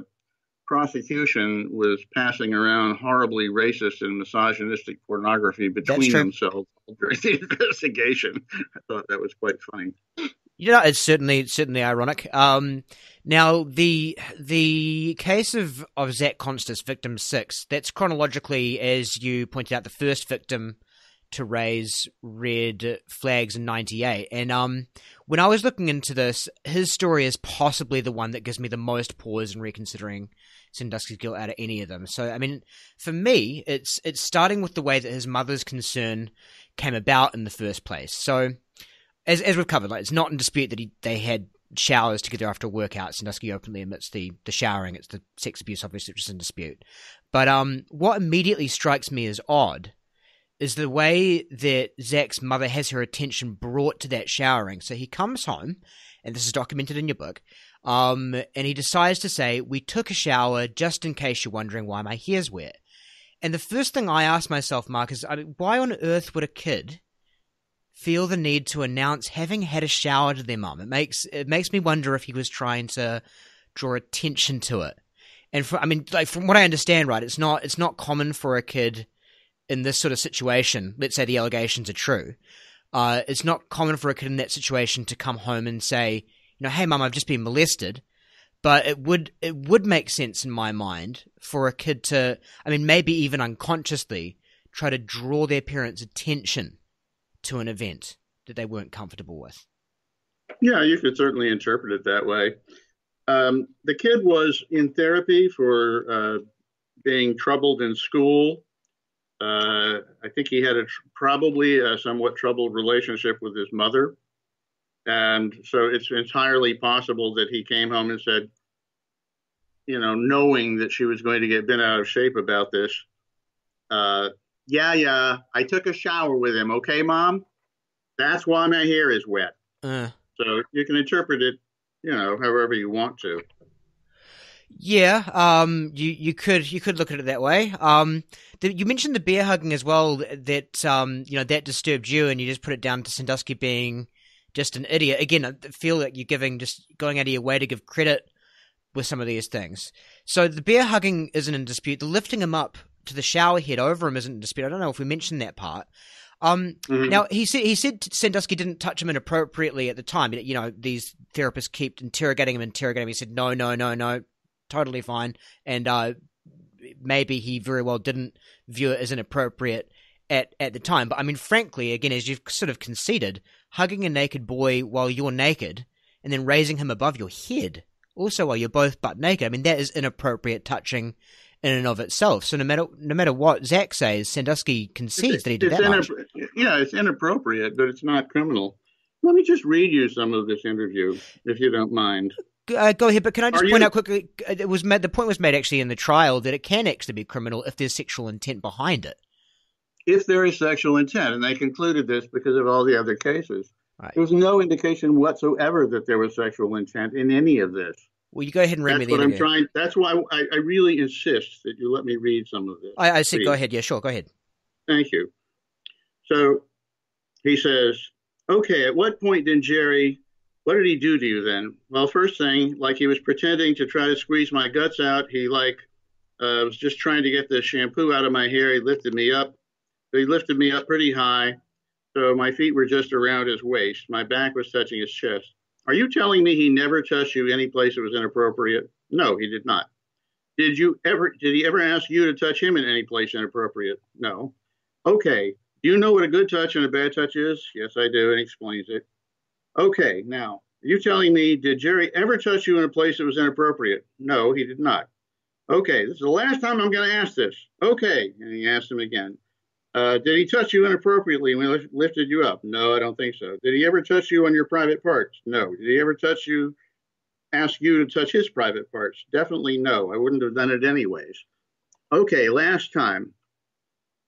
prosecution was passing around horribly racist and misogynistic pornography between themselves during the investigation. I thought that was quite funny. You know, it's certainly it's certainly ironic. Um, now the the case of of Zach Konstas, victim six, that's chronologically, as you pointed out, the first victim to raise red flags in '98. And um, when I was looking into this, his story is possibly the one that gives me the most pause in reconsidering Sandusky's guilt out of any of them. So, I mean, for me, it's it's starting with the way that his mother's concern came about in the first place. So, as as we've covered, like it's not in dispute that he they had showers together after a workout. Sandusky openly admits the the showering. It's the sex abuse, obviously, which is in dispute. But um, what immediately strikes me as odd is the way that Zach's mother has her attention brought to that showering. So he comes home, and this is documented in your book. Um, and he decides to say, "We took a shower just in case you're wondering why my hair's wet." And the first thing I ask myself, Mark, is why on earth would a kid feel the need to announce having had a shower to their mum? It makes it makes me wonder if he was trying to draw attention to it. And for, I mean, like from what I understand, right, it's not it's not common for a kid in this sort of situation. Let's say the allegations are true. Uh, it's not common for a kid in that situation to come home and say, you know, hey, mum, I've just been molested but it would it would make sense in my mind for a kid to I mean maybe even unconsciously try to draw their parents' attention to an event that they weren't comfortable with. Yeah, you could certainly interpret it that way. Um, the kid was in therapy for uh, being troubled in school. Uh, I think he had a tr- probably a somewhat troubled relationship with his mother. And so it's entirely possible that he came home and said, you know, knowing that she was going to get bent out of shape about this, uh, yeah, yeah, I took a shower with him. Okay, mom? That's why my hair is wet. Uh, So you can interpret it, you know, however you want to. yeah, um, you you could you could look at it that way. Um, the, you mentioned the bear hugging as well. That um, you know, that disturbed you, and you just put it down to Sandusky being just an idiot. Again, I feel like you're giving just going out of your way to give credit with some of these things. So the bear hugging isn't in dispute. The lifting him up to the shower head over him isn't in dispute. I don't know if we mentioned that part. Um, Mhm. Now he said he said Sandusky didn't touch him inappropriately at the time. You know these therapists keep interrogating him, interrogating him. He said no, no, no, no, totally fine. And uh, maybe he very well didn't view it as inappropriate at at the time. But I mean, frankly, again, as you've sort of conceded, hugging a naked boy while you're naked and then raising him above your head, also while you're both butt naked, I mean, that is inappropriate touching in and of itself. So no matter no matter what Zach says, Sandusky concedes that he did It's that much. inappro- yeah, it's inappropriate, but it's not criminal. Let me just read you some of this interview, if you don't mind. Uh, go ahead, but can I just Are point you- out quickly? uh, It was made, the point was made actually in the trial that it can actually be criminal if there's sexual intent behind it. If there is sexual intent, and they concluded this because of all the other cases, Right. there's no indication whatsoever that there was sexual intent in any of this. Well, you go ahead and read me That's the what I'm trying. That's why I, I really insist that you let me read some of this. I, I said, go ahead. Yeah, sure, go ahead. Thank you. So he says, okay, at what point did Jerry, what did he do to you then? Well, first thing, like he was pretending to try to squeeze my guts out. He like uh, was just trying to get the shampoo out of my hair. He lifted me up. He lifted me up pretty high. So my feet were just around his waist. My back was touching his chest. Are you telling me he never touched you any place that was inappropriate? No, he did not. Did you ever did he ever ask you to touch him in any place inappropriate? No. Okay. Do you know what a good touch and a bad touch is? Yes, I do, and explains it. Okay, now, are you telling me did Jerry ever touch you in a place that was inappropriate? No, he did not. Okay, this is the last time I'm going to ask this. Okay, and he asked him again. Uh, did he touch you inappropriately when he lifted you up? No, I don't think so. Did he ever touch you on your private parts? No. Did he ever touch you, ask you to touch his private parts? Definitely no. I wouldn't have done it anyways. Okay, last time.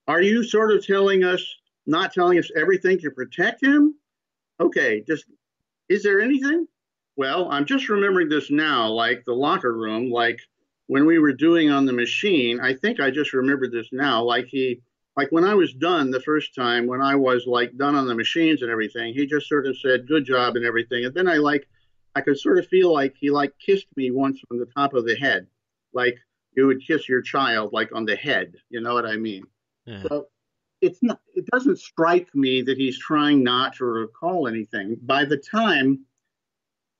Are you sort of telling us, not telling us everything to protect him? Okay, just, is there anything? Well, I'm just remembering this now, like the locker room, like when we were doing on the machine. I think I just remembered this now, like he, like when I was done the first time, when I was like done on the machines and everything, he just sort of said, good job and everything. And then I like, I could sort of feel like he like kissed me once on the top of the head, like you would kiss your child, like on the head. You know what I mean? Yeah. So it's not, it doesn't strike me that he's trying not to recall anything. By the time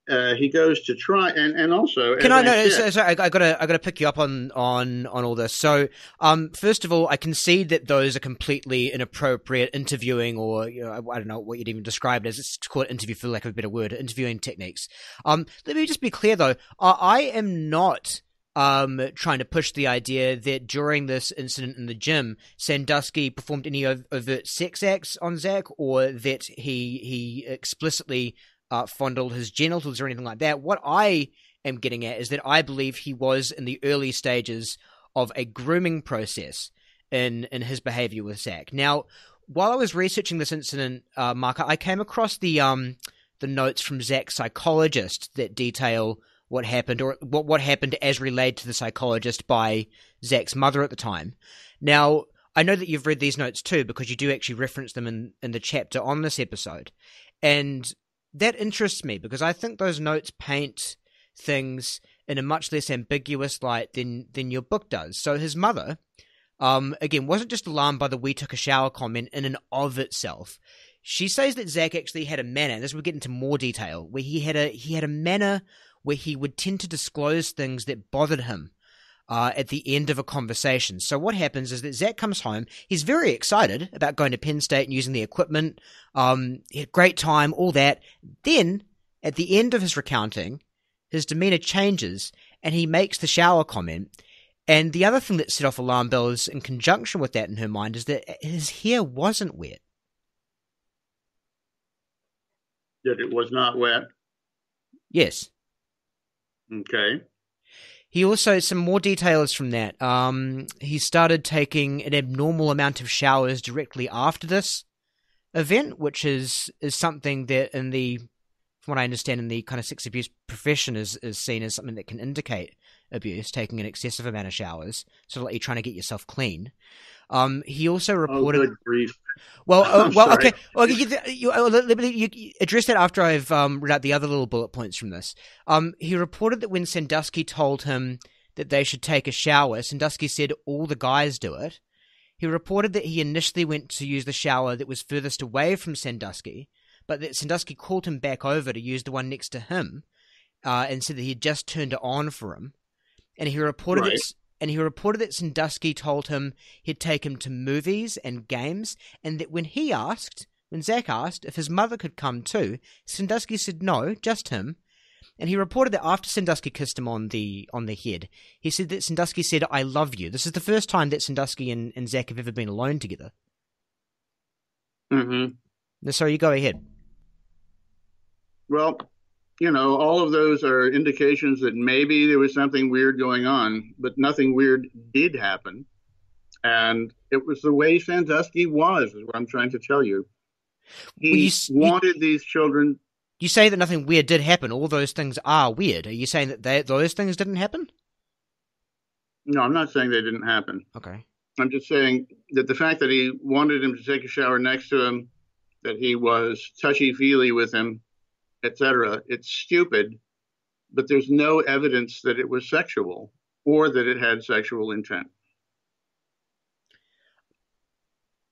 uh, he goes to try, and, and also can I, no, said, sorry, I, I, gotta I gotta pick you up on on on all this. So, um, first of all, I concede that those are completely inappropriate interviewing, or you know, I, I, don't know what you'd even describe it as. It's called interview for lack of a better word, interviewing techniques. Um, let me just be clear though, I am not. Um, trying to push the idea that during this incident in the gym, Sandusky performed any overt sex acts on Zach, or that he he explicitly uh, fondled his genitals or anything like that. What I am getting at is that I believe he was in the early stages of a grooming process in in his behavior with Zach. Now, while I was researching this incident, uh, Mark, I came across the um the notes from Zach's psychologist that detail what happened or what what happened as relayed to the psychologist by Zach's mother at the time. Now, I know that you've read these notes too because you do actually reference them in in the chapter on this episode. And that interests me because I think those notes paint things in a much less ambiguous light than than your book does. So his mother, um, again, wasn't just alarmed by the "we took a shower" comment in and of itself. She says that Zach actually had a manner, this will get into more detail, where he had a he had a manner where he would tend to disclose things that bothered him uh, at the end of a conversation. So what happens is that Zach comes home. He's very excited about going to Penn State and using the equipment. Um, he had a great time, all that. Then at the end of his recounting, his demeanor changes and he makes the shower comment. And the other thing that set off alarm bells in conjunction with that in her mind is that his hair wasn't wet. That it was not wet? Yes. Okay. He also some more details from that. Um, he started taking an abnormal amount of showers directly after this event, which is is something that in the from what I understand in the kind of sex abuse profession is is seen as something that can indicate abuse, taking an excessive amount of showers, so like you're trying to get yourself clean. Um, he also oh, reported. Oh. Well, uh, well, okay. Well, you, you, uh, let me you, address that after I've um, read out the other little bullet points from this. Um, he reported that when Sandusky told him that they should take a shower, Sandusky said all the guys do it. He reported that he initially went to use the shower that was furthest away from Sandusky, but that Sandusky called him back over to use the one next to him, uh, and said that he had just turned it on for him. And he reported right. that and he reported that Sandusky told him he'd take him to movies and games, and that when he asked, when Zach asked if his mother could come too, Sandusky said no, just him. And he reported that after Sandusky kissed him on the on the head, he said that Sandusky said, "I love you." This is the first time that Sandusky and, and Zach have ever been alone together. Mm-hmm. So you go ahead. Well, you know, all of those are indications that maybe there was something weird going on, but nothing weird did happen. And it was the way Sandusky was, is what I'm trying to tell you. He well, you, wanted you, these children. You say that nothing weird did happen. All those things are weird. Are you saying that they, those things didn't happen? No, I'm not saying they didn't happen. Okay. I'm just saying that the fact that he wanted him to take a shower next to him, that he was touchy feely with him, etc. It's stupid, but there's no evidence that it was sexual or that it had sexual intent.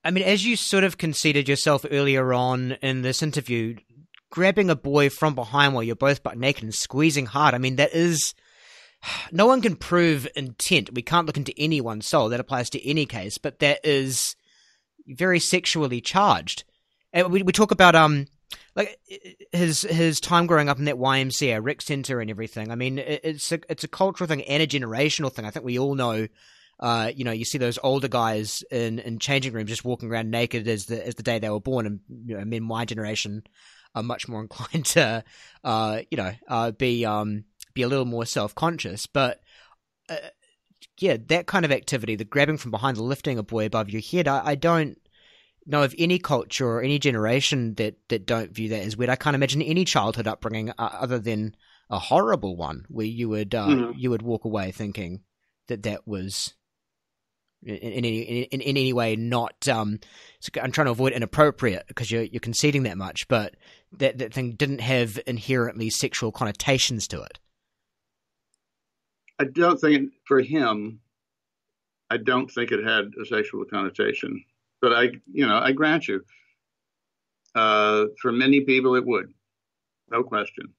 I mean, as you sort of conceded yourself earlier on in this interview, grabbing a boy from behind while you're both butt naked and squeezing hard, I mean, that is. No one can prove intent. We can't look into anyone's soul. That applies to any case, but that is very sexually charged. And we, we talk about um like his his time growing up in that YMCA rec center and everything. I mean, it's a it's a cultural thing and a generational thing. I think we all know. Uh, you know, you see those older guys in, in changing rooms just walking around naked as the as the day they were born, and you know, men my generation are much more inclined to, uh, you know, uh, be um be a little more self conscious. But uh, yeah, that kind of activity, the grabbing from behind, the lifting a boy above your head, I, I don't know of any culture or any generation that, that don't view that as weird. I can't imagine any childhood upbringing uh, other than a horrible one where you would uh, mm-hmm. you would walk away thinking that that was in, in any in, in, any way not. Um, I'm trying to avoid inappropriate because you're you're conceding that much, but that that thing didn't have inherently sexual connotations to it. I don't think for him. I don't think it had a sexual connotation. But I, you know, I grant you, uh, for many people it would, no question.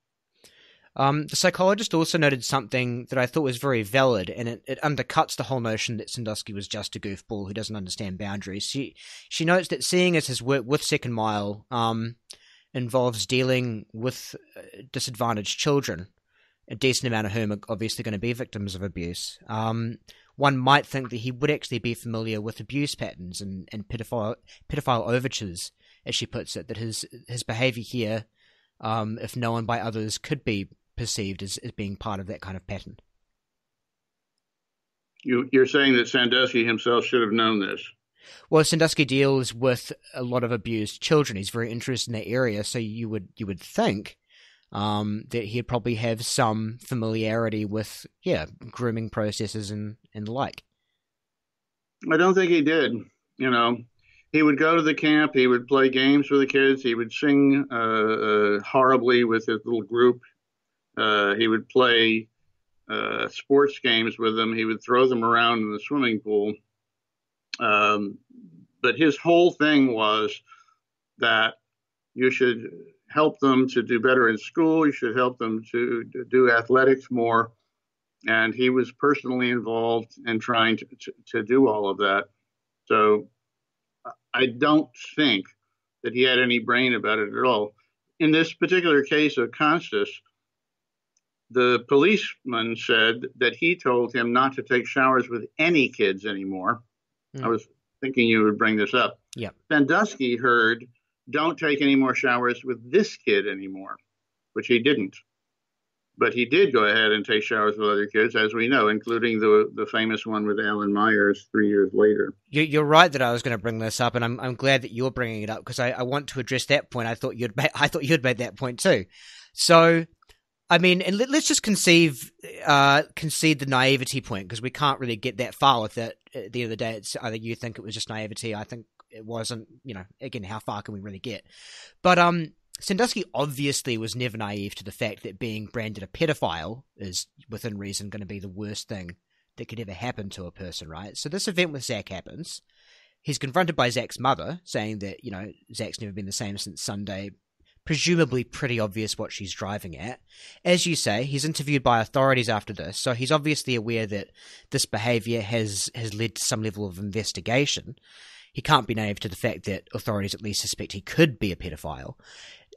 Um, the psychologist also noted something that I thought was very valid, and it, it undercuts the whole notion that Sandusky was just a goofball who doesn't understand boundaries. She she notes that seeing as his work with Second Mile um, involves dealing with uh, disadvantaged children, a decent amount of whom are obviously going to be victims of abuse. Um, one might think that he would actually be familiar with abuse patterns and, and pedophile, pedophile overtures, as she puts it, that his his behavior here, um, if known by others, could be perceived as, as being part of that kind of pattern. You, you're saying that Sandusky himself should have known this. Well, Sandusky deals with a lot of abused children. He's very interested in that area, so you would you would think um, that he'd probably have some familiarity with yeah grooming processes and and the like. I don't think he did. You know, he would go to the camp. He would play games with the kids. He would sing uh, uh, horribly with his little group. Uh, he would play uh, sports games with them. He would throw them around in the swimming pool. Um, but his whole thing was that you should help them to do better in school. You should help them to, to do athletics more. And he was personally involved in trying to, to, to do all of that. So I don't think that he had any brain about it at all. In this particular case of Konstas, the policeman said that he told him not to take showers with any kids anymore. Mm. I was thinking you would bring this up. Yeah. Sandusky heard, don't take any more showers with this kid anymore, which he didn't. But he did go ahead and take showers with other kids, as we know, including the the famous one with Allan Myers three years later. You're right that I was going to bring this up, and I'm I'm glad that you're bringing it up because I, I want to address that point. I thought you'd I thought you'd made that point too. So I mean, and let, us just conceive, uh, concede the naivety point because we can't really get that far with it. At the end of the day, it's either you think it was just naivety. I think it wasn't. You know, again, how far can we really get? But um, Sandusky obviously was never naive to the fact that being branded a pedophile is, within reason, going to be the worst thing that could ever happen to a person, right? So this event with Zach happens. He's confronted by Zach's mother, saying that you know Zach's never been the same since Sunday presumably pretty obvious what she's driving at. As you say, he's interviewed by authorities after this, so he's obviously aware that this behaviour has has led to some level of investigation. He can't be naive to the fact that authorities at least suspect he could be a pedophile.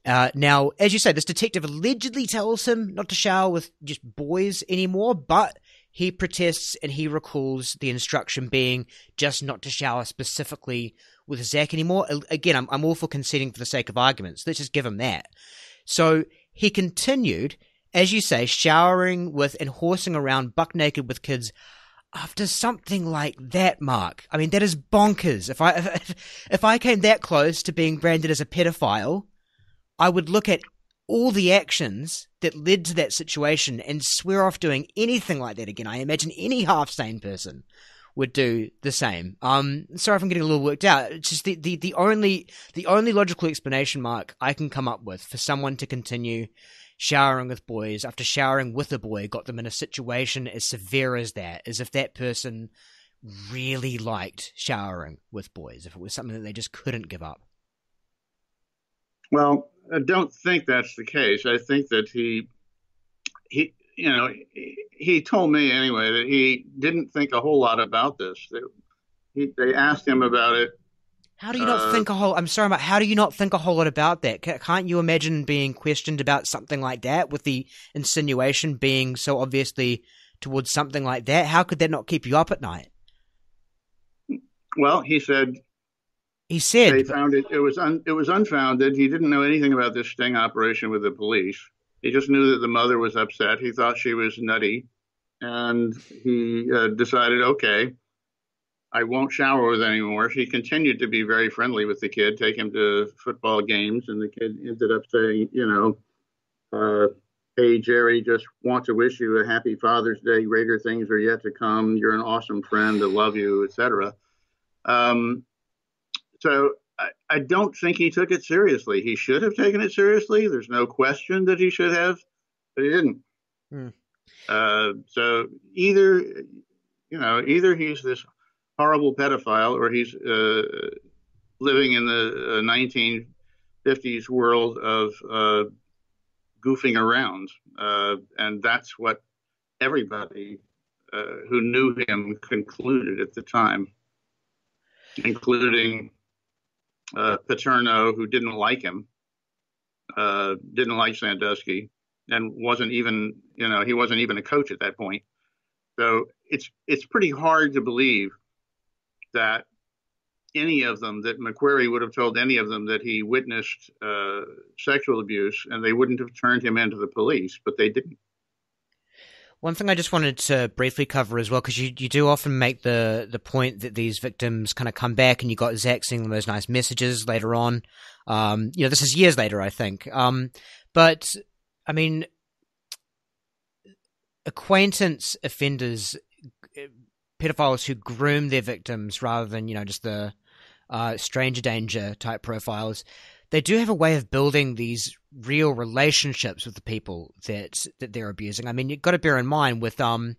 Uh, now, as you say, this detective allegedly tells him not to shower with just boys anymore, but he protests and he recalls the instruction being just not to shower specifically with Zach anymore. Again, I'm, I'm all for conceding for the sake of arguments. Let's just give him that. So he continued, as you say, showering with and horsing around buck naked with kids after something like that, Mark. I mean, that is bonkers. If I if, if I came that close to being branded as a pedophile, I would look at all the actions that led to that situation and swear off doing anything like that again. I imagine any half sane person would do the same. Um, sorry if I'm getting a little worked out. It's just the, the, the only the only logical explanation mark I can come up with for someone to continue showering with boys after showering with a boy got them in a situation as severe as that, as if that person really liked showering with boys, if it was something that they just couldn't give up. Well, I don't think that's the case. I think that he he you know, he told me anyway that he didn't think a whole lot about this. They, he, they asked him about it. How do you not uh, think a whole? I'm sorry, but how do you not think a whole lot about that? Can't you imagine being questioned about something like that, with the insinuation being so obviously towards something like that? How could that not keep you up at night? Well, he said. He said they found it. It was un, it was unfounded. He didn't know anything about this sting operation with the police. He just knew that the mother was upset. He thought she was nutty. And he uh, decided, okay, I won't shower with anymore. She continued to be very friendly with the kid, take him to football games. And the kid ended up saying, you know, uh, hey, Jerry, just want to wish you a happy Father's Day. Greater things are yet to come. You're an awesome friend. I love you, etc. Um, so I, I don't think he took it seriously. He should have taken it seriously. There's no question that he should have, but he didn't. Hmm. Uh, so either, you know, either he's this horrible pedophile or he's uh, living in the uh, 1950s world of uh, goofing around, uh, and that's what everybody uh, who knew him concluded at the time, including uh, Paterno, who didn't like him, uh, didn't like Sandusky, and wasn't even, you know, he wasn't even a coach at that point. So it's it's pretty hard to believe that any of them that McQueary would have told any of them that he witnessed uh, sexual abuse, and they wouldn't have turned him into the police, but they didn't. One thing I just wanted to briefly cover as well, because you, you do often make the, the point that these victims kind of come back, and you got Zach sending those nice messages later on. Um, you know, this is years later, I think. Um, but I mean, acquaintance offenders, pedophiles who groom their victims rather than you know just the uh, stranger danger type profiles they do have a way of building these real relationships with the people that that they're abusing. I mean, you've got to bear in mind with um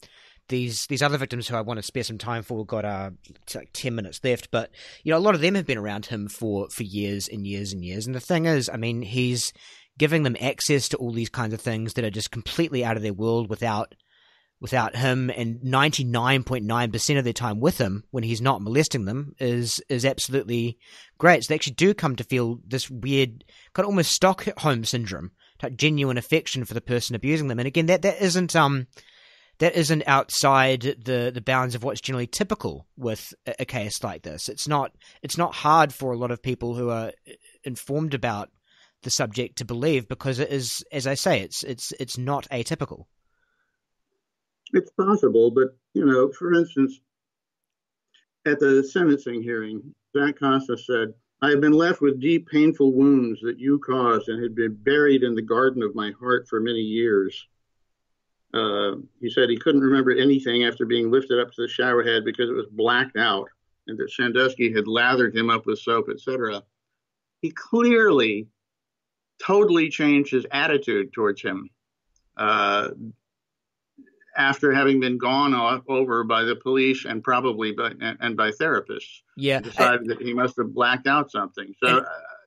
these these other victims who I want to spare some time for. We've got uh like ten minutes left, but you know a lot of them have been around him for for years and years and years. And the thing is, I mean, he's giving them access to all these kinds of things that are just completely out of their world without without him and 99.9% of their time with him when he's not molesting them is is absolutely great. So they actually do come to feel this weird kind of almost Stockholm syndrome, type genuine affection for the person abusing them. And again, that that isn't um that isn't outside the the bounds of what's generally typical with a, a case like this. It's not it's not hard for a lot of people who are informed about the subject to believe because it is as I say, it's it's it's not atypical. It's possible, but you know, for instance, at the sentencing hearing, Zach Konstas said, I have been left with deep, painful wounds that you caused and had been buried in the garden of my heart for many years. Uh, he said he couldn't remember anything after being lifted up to the shower head because it was blacked out and that Sandusky had lathered him up with soap, etc. He clearly totally changed his attitude towards him. Uh, after having been gone off over by the police and probably by and, and by therapists. Yeah, decided I, that he must have blacked out something. So. Uh,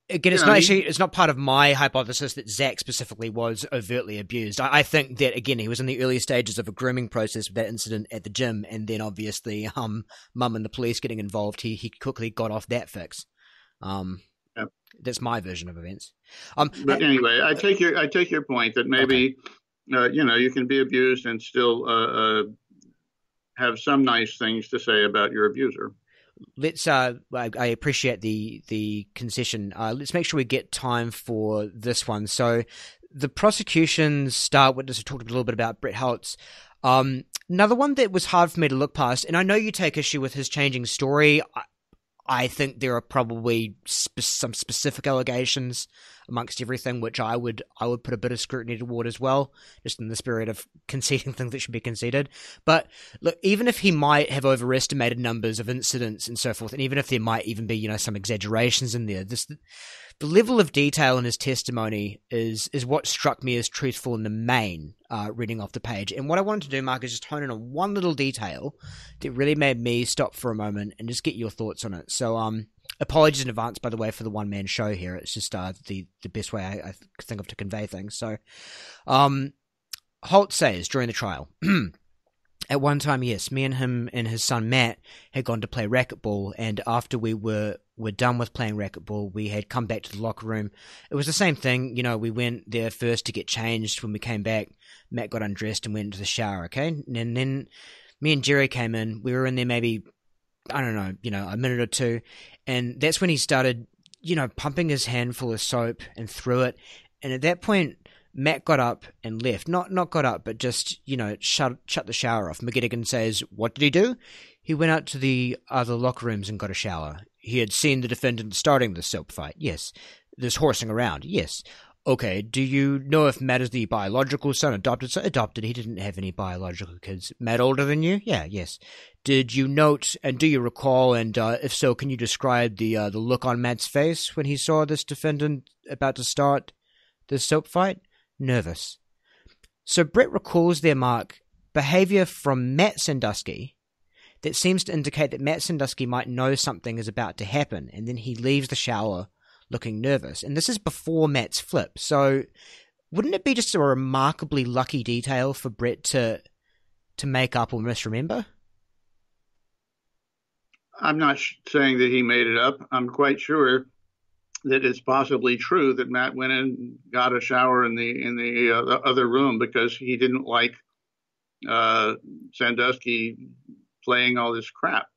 again, it's not know, actually it's not part of my hypothesis that Zach specifically was overtly abused. I, I, think that again he was in the early stages of a grooming process with that incident at the gym, and then obviously, um, mum and the police getting involved, he he quickly got off that fix. Um, that's my version of events. Um, but anyway, I take your I take your point that maybe okay uh, you know, you can be abused and still uh, uh, have some nice things to say about your abuser. Let's. Uh, I, I appreciate the the concession. Uh, let's make sure we get time for this one. So, the prosecution's star witness talked a little bit about Brett Houtz. Um, another one that was hard for me to look past, and I know you take issue with his changing story. I, think there are probably some specific allegations amongst everything, which I would I would put a bit of scrutiny toward as well, just in the spirit of conceding things that should be conceded. But look, even if he might have overestimated numbers of incidents and so forth, and even if there might even be you know some exaggerations in there, this the level of detail in his testimony is is what struck me as truthful in the main, uh, reading off the page. And what I wanted to do, Mark, is just hone in on one little detail that really made me stop for a moment and just get your thoughts on it. So, um, apologies in advance, by the way, for the one man show here. It's just uh, the the best way I, I think of to convey things. So, um, Houtz says during the trial. At one time, yes, me and him and his son Matt had gone to play racquetball, and after we were were done with playing racquetball, we had come back to the locker room. It was the same thing, you know. We went there first to get changed. When we came back, Matt got undressed and went into the shower. Okay, and then me and Jerry came in. We were in there maybe I don't know, you know, a minute or two, and that's when he started, you know, pumping his hand full of soap and threw it. And at that point, Matt got up and left. Not not got up, but just you know shut shut the shower off. McGettigan says, "What did he do?" He went out to the other locker rooms and got a shower. He had seen the defendant starting the soap fight. Yes. There's horsing around. Yes. Okay. Do you know if Matt is the biological son, adopted son? Adopted. He didn't have any biological kids. Matt older than you? Yeah. Yes. Did you note and do you recall? And uh, if so, can you describe the uh, the look on Matt's face when he saw this defendant about to start the soap fight? nervous. So Brett recalls their mark behavior from Matt Sandusky that seems to indicate that Matt Sandusky might know something is about to happen, and then he leaves the shower looking nervous. And this is before Matt's flip. So wouldn't it be just a remarkably lucky detail for Brett to to make up or misremember? I'm not saying that he made it up. I'm quite sure that it's possibly true that Matt went and got a shower in the in the, uh, the other room because he didn't like uh, Sandusky playing all this crap.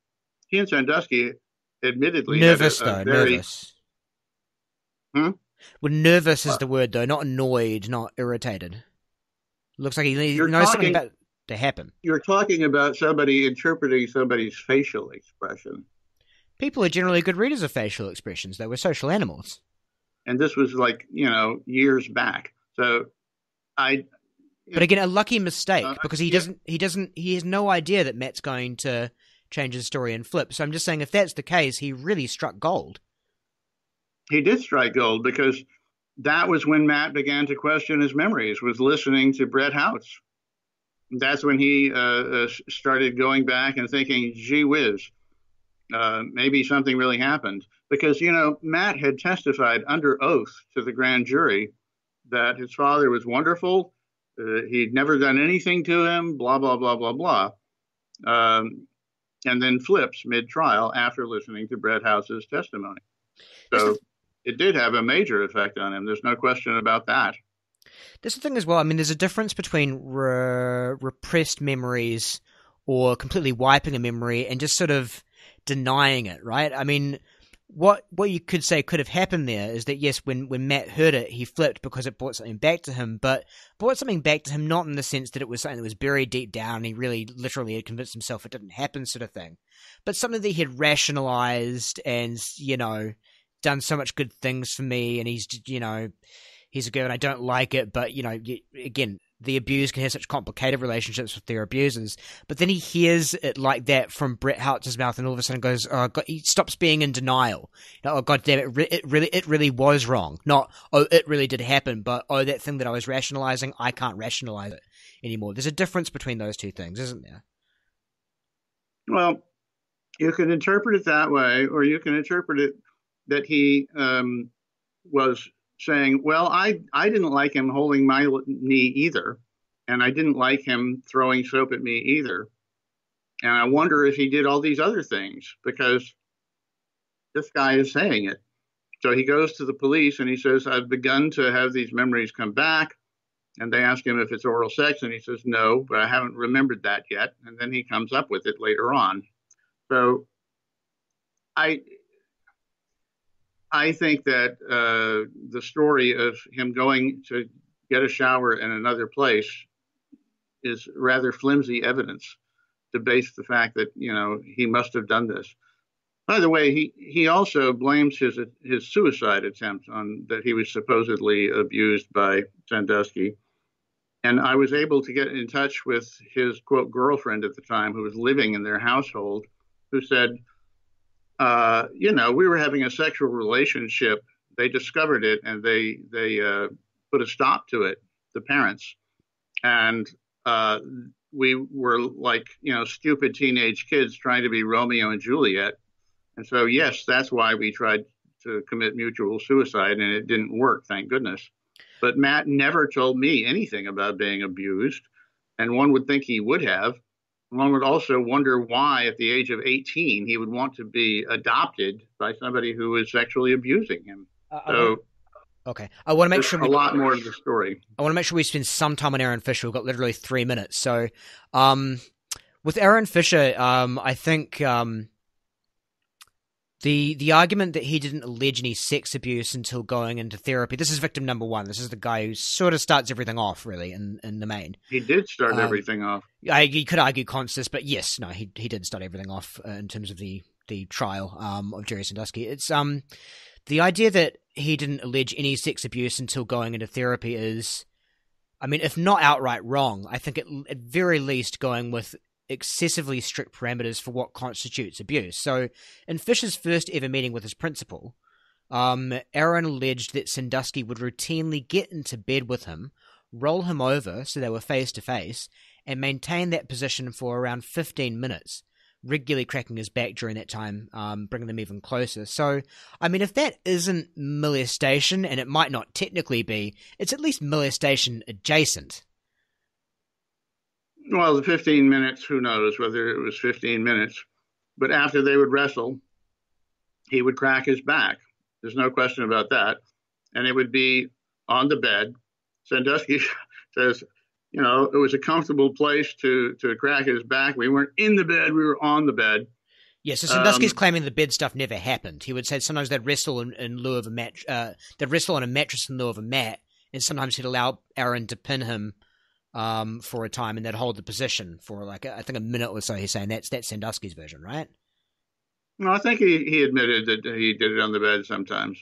He and Sandusky, admittedly, nervous a, a though, very, nervous. Hmm? Well, nervous is the word though, not annoyed, not irritated. Looks like he, he knows talking, something about to happen. You're talking about somebody interpreting somebody's facial expression. People are generally good readers of facial expressions. They were social animals. And this was like, you know, years back. So I But again, a lucky mistake Uh, because he yeah. doesn't he doesn't he has no idea that Matt's going to change his story and flip. So I'm just saying if that's the case, he really struck gold. he did strike gold because that was when Matt began to question his memories, was listening to Brett Houtz. That's when he uh, uh, started going back and thinking, gee whiz, uh, maybe something really happened. Because, you know, Matt had testified under oath to the grand jury that his father was wonderful. Uh, he'd never done anything to him, blah, blah, blah, blah, blah. Um, and then flips mid trial after listening to Brett Houtz's testimony. So it did have a major effect on him. There's no question about that. That's the thing as well. I mean, there's a difference between re- repressed memories or completely wiping a memory and just sort of denying it, right? I mean, what what you could say could have happened there is that yes, when when Matt heard it, he flipped because it brought something back to him, but brought something back to him not in the sense that it was something that was buried deep down and he really literally had convinced himself it didn't happen, sort of thing, but something that he had rationalized and you know done so much good things for me, and he's you know he's a girl and I don't like it, but you know, again, the abused can have such complicated relationships with their abusers. But then he hears it like that from Brett Houtz's mouth, and all of a sudden goes, "Oh God!" He stops being in denial. You know, oh God damn it! Re- it really, it really was wrong. Not oh, it really did happen, but oh, that thing that I was rationalizing, I can't rationalize it anymore. There's a difference between those two things, isn't there? Well, you can interpret it that way, or you can interpret it that he um, was saying, "Well, I I didn't like him holding my knee either, and I didn't like him throwing soap at me either, and I wonder if he did all these other things because this guy is saying it." So he goes to the police and he says, "I've begun to have these memories come back." And they ask him if it's oral sex, and he says no, but I haven't remembered that yet. And then he comes up with it later on. So I I think that uh, the story of him going to get a shower in another place is rather flimsy evidence to base the fact that you know he must have done this. By the way, he, he also blames his his suicide attempt on that he was supposedly abused by Sandusky. And I was able to get in touch with his quote girlfriend at the time who was living in their household, who said, uh, you know, we were having a sexual relationship. They discovered it and they they uh, put a stop to it, the parents, and uh, we were like you know stupid teenage kids trying to be Romeo and Juliet. And so yes, that's why we tried to commit mutual suicide, and it didn't work, thank goodness. But Matt never told me anything about being abused, and one would think he would have. One would also wonder why, at the age of 18, he would want to be adopted by somebody who was sexually abusing him. Uh, So okay, I want to make sure a we lot more to the story. I want to make sure we spend some time on Aaron Fisher. We've got literally three minutes. So, um, with Aaron Fisher, um, I think um, the the argument that he didn't allege any sex abuse until going into therapy. This is victim number one. This is the guy who sort of starts everything off, really, in in the main. He did start Um, everything off. I, you could argue Konstas, but yes, no, he he did start everything off uh, in terms of the the trial um, of Jerry Sandusky. It's um the idea that he didn't allege any sex abuse until going into therapy is, I mean, if not outright wrong, I think at, at very least going with excessively strict parameters for what constitutes abuse. So, in Fisher's first ever meeting with his principal, um, Aaron alleged that Sandusky would routinely get into bed with him, roll him over so they were face to face, and maintain that position for around 15 minutes, regularly cracking his back during that time, um, bringing them even closer. So, I mean, if that isn't molestation, and it might not technically be, it's at least molestation adjacent. Well, the 15 minutes, who knows whether it was 15 minutes. But after they would wrestle, he would crack his back. There's no question about that. And it would be on the bed. Sandusky says, you know, it was a comfortable place to to crack his back. We weren't in the bed; we were on the bed. Yes, yeah, so Sandusky's um, claiming the bed stuff never happened. He would say sometimes they'd wrestle in, in lieu of a mat, uh, they'd wrestle on a mattress in lieu of a mat, and sometimes he'd allow Aaron to pin him um, for a time, and they'd hold the position for like I think a minute or so. He's saying that's that's Sandusky's version, right? No, I think he, he admitted that he did it on the bed sometimes.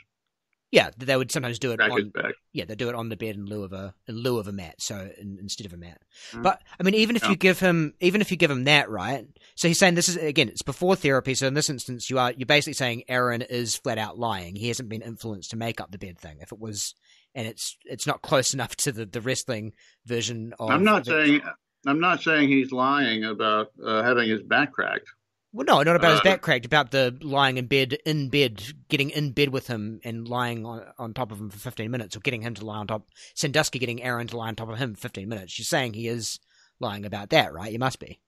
Yeah, they would sometimes do it Back on. Back. Yeah, they do it on the bed in lieu of a in lieu of a mat, so in, instead of a mat. Mm. But I mean, even if yeah. you give him, even if you give him that, right? So he's saying this is again, it's before therapy. So in this instance, you are you're basically saying Aaron is flat out lying. He hasn't been influenced to make up the bed thing. If it was, and it's it's not close enough to the the wrestling version of. I'm not saying I'm not saying he's lying about uh, having his back cracked. Well, no, not about uh, his back cracked. About the lying in bed, in bed, getting in bed with him and lying on, on top of him for fifteen minutes, or getting him to lie on top. Sandusky getting Aaron to lie on top of him for fifteen minutes. You're saying he is lying about that, right? You must be.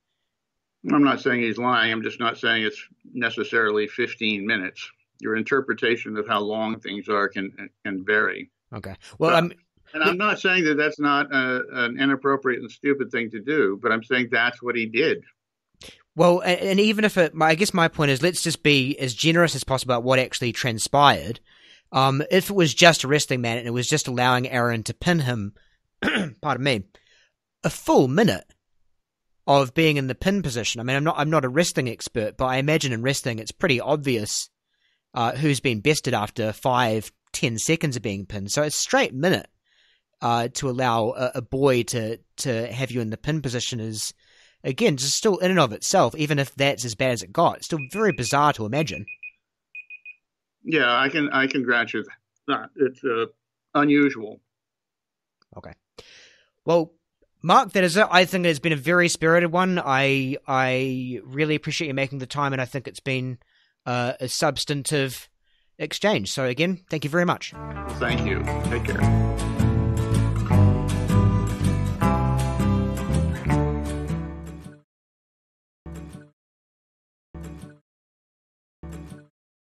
I'm not saying he's lying. I'm just not saying it's necessarily 15 minutes. Your interpretation of how long things are can can vary. Okay. Well, but, I'm. And I'm not saying that that's not a, an inappropriate and stupid thing to do, but I'm saying that's what he did. Well, and even if it, I guess my point is, let's just be as generous as possible about what actually transpired. Um, if it was just a wrestling man and it was just allowing Aaron to pin him, pardon me, a full minute of being in the pin position. I mean, I'm not, I'm not a wrestling expert, but I imagine in wrestling it's pretty obvious uh, who's been bested after five, ten seconds of being pinned. So a straight minute uh, to allow a, a boy to to have you in the pin position is again, just still in and of itself, even if that's as bad as it got, still very bizarre to imagine. Yeah, I can I can grant you that it's uh, unusual. Okay. Well, Mark, that is it. I think it's been a very spirited one. I I really appreciate you making the time, and I think it's been uh, a substantive exchange. So again, thank you very much. Thank you. Take care.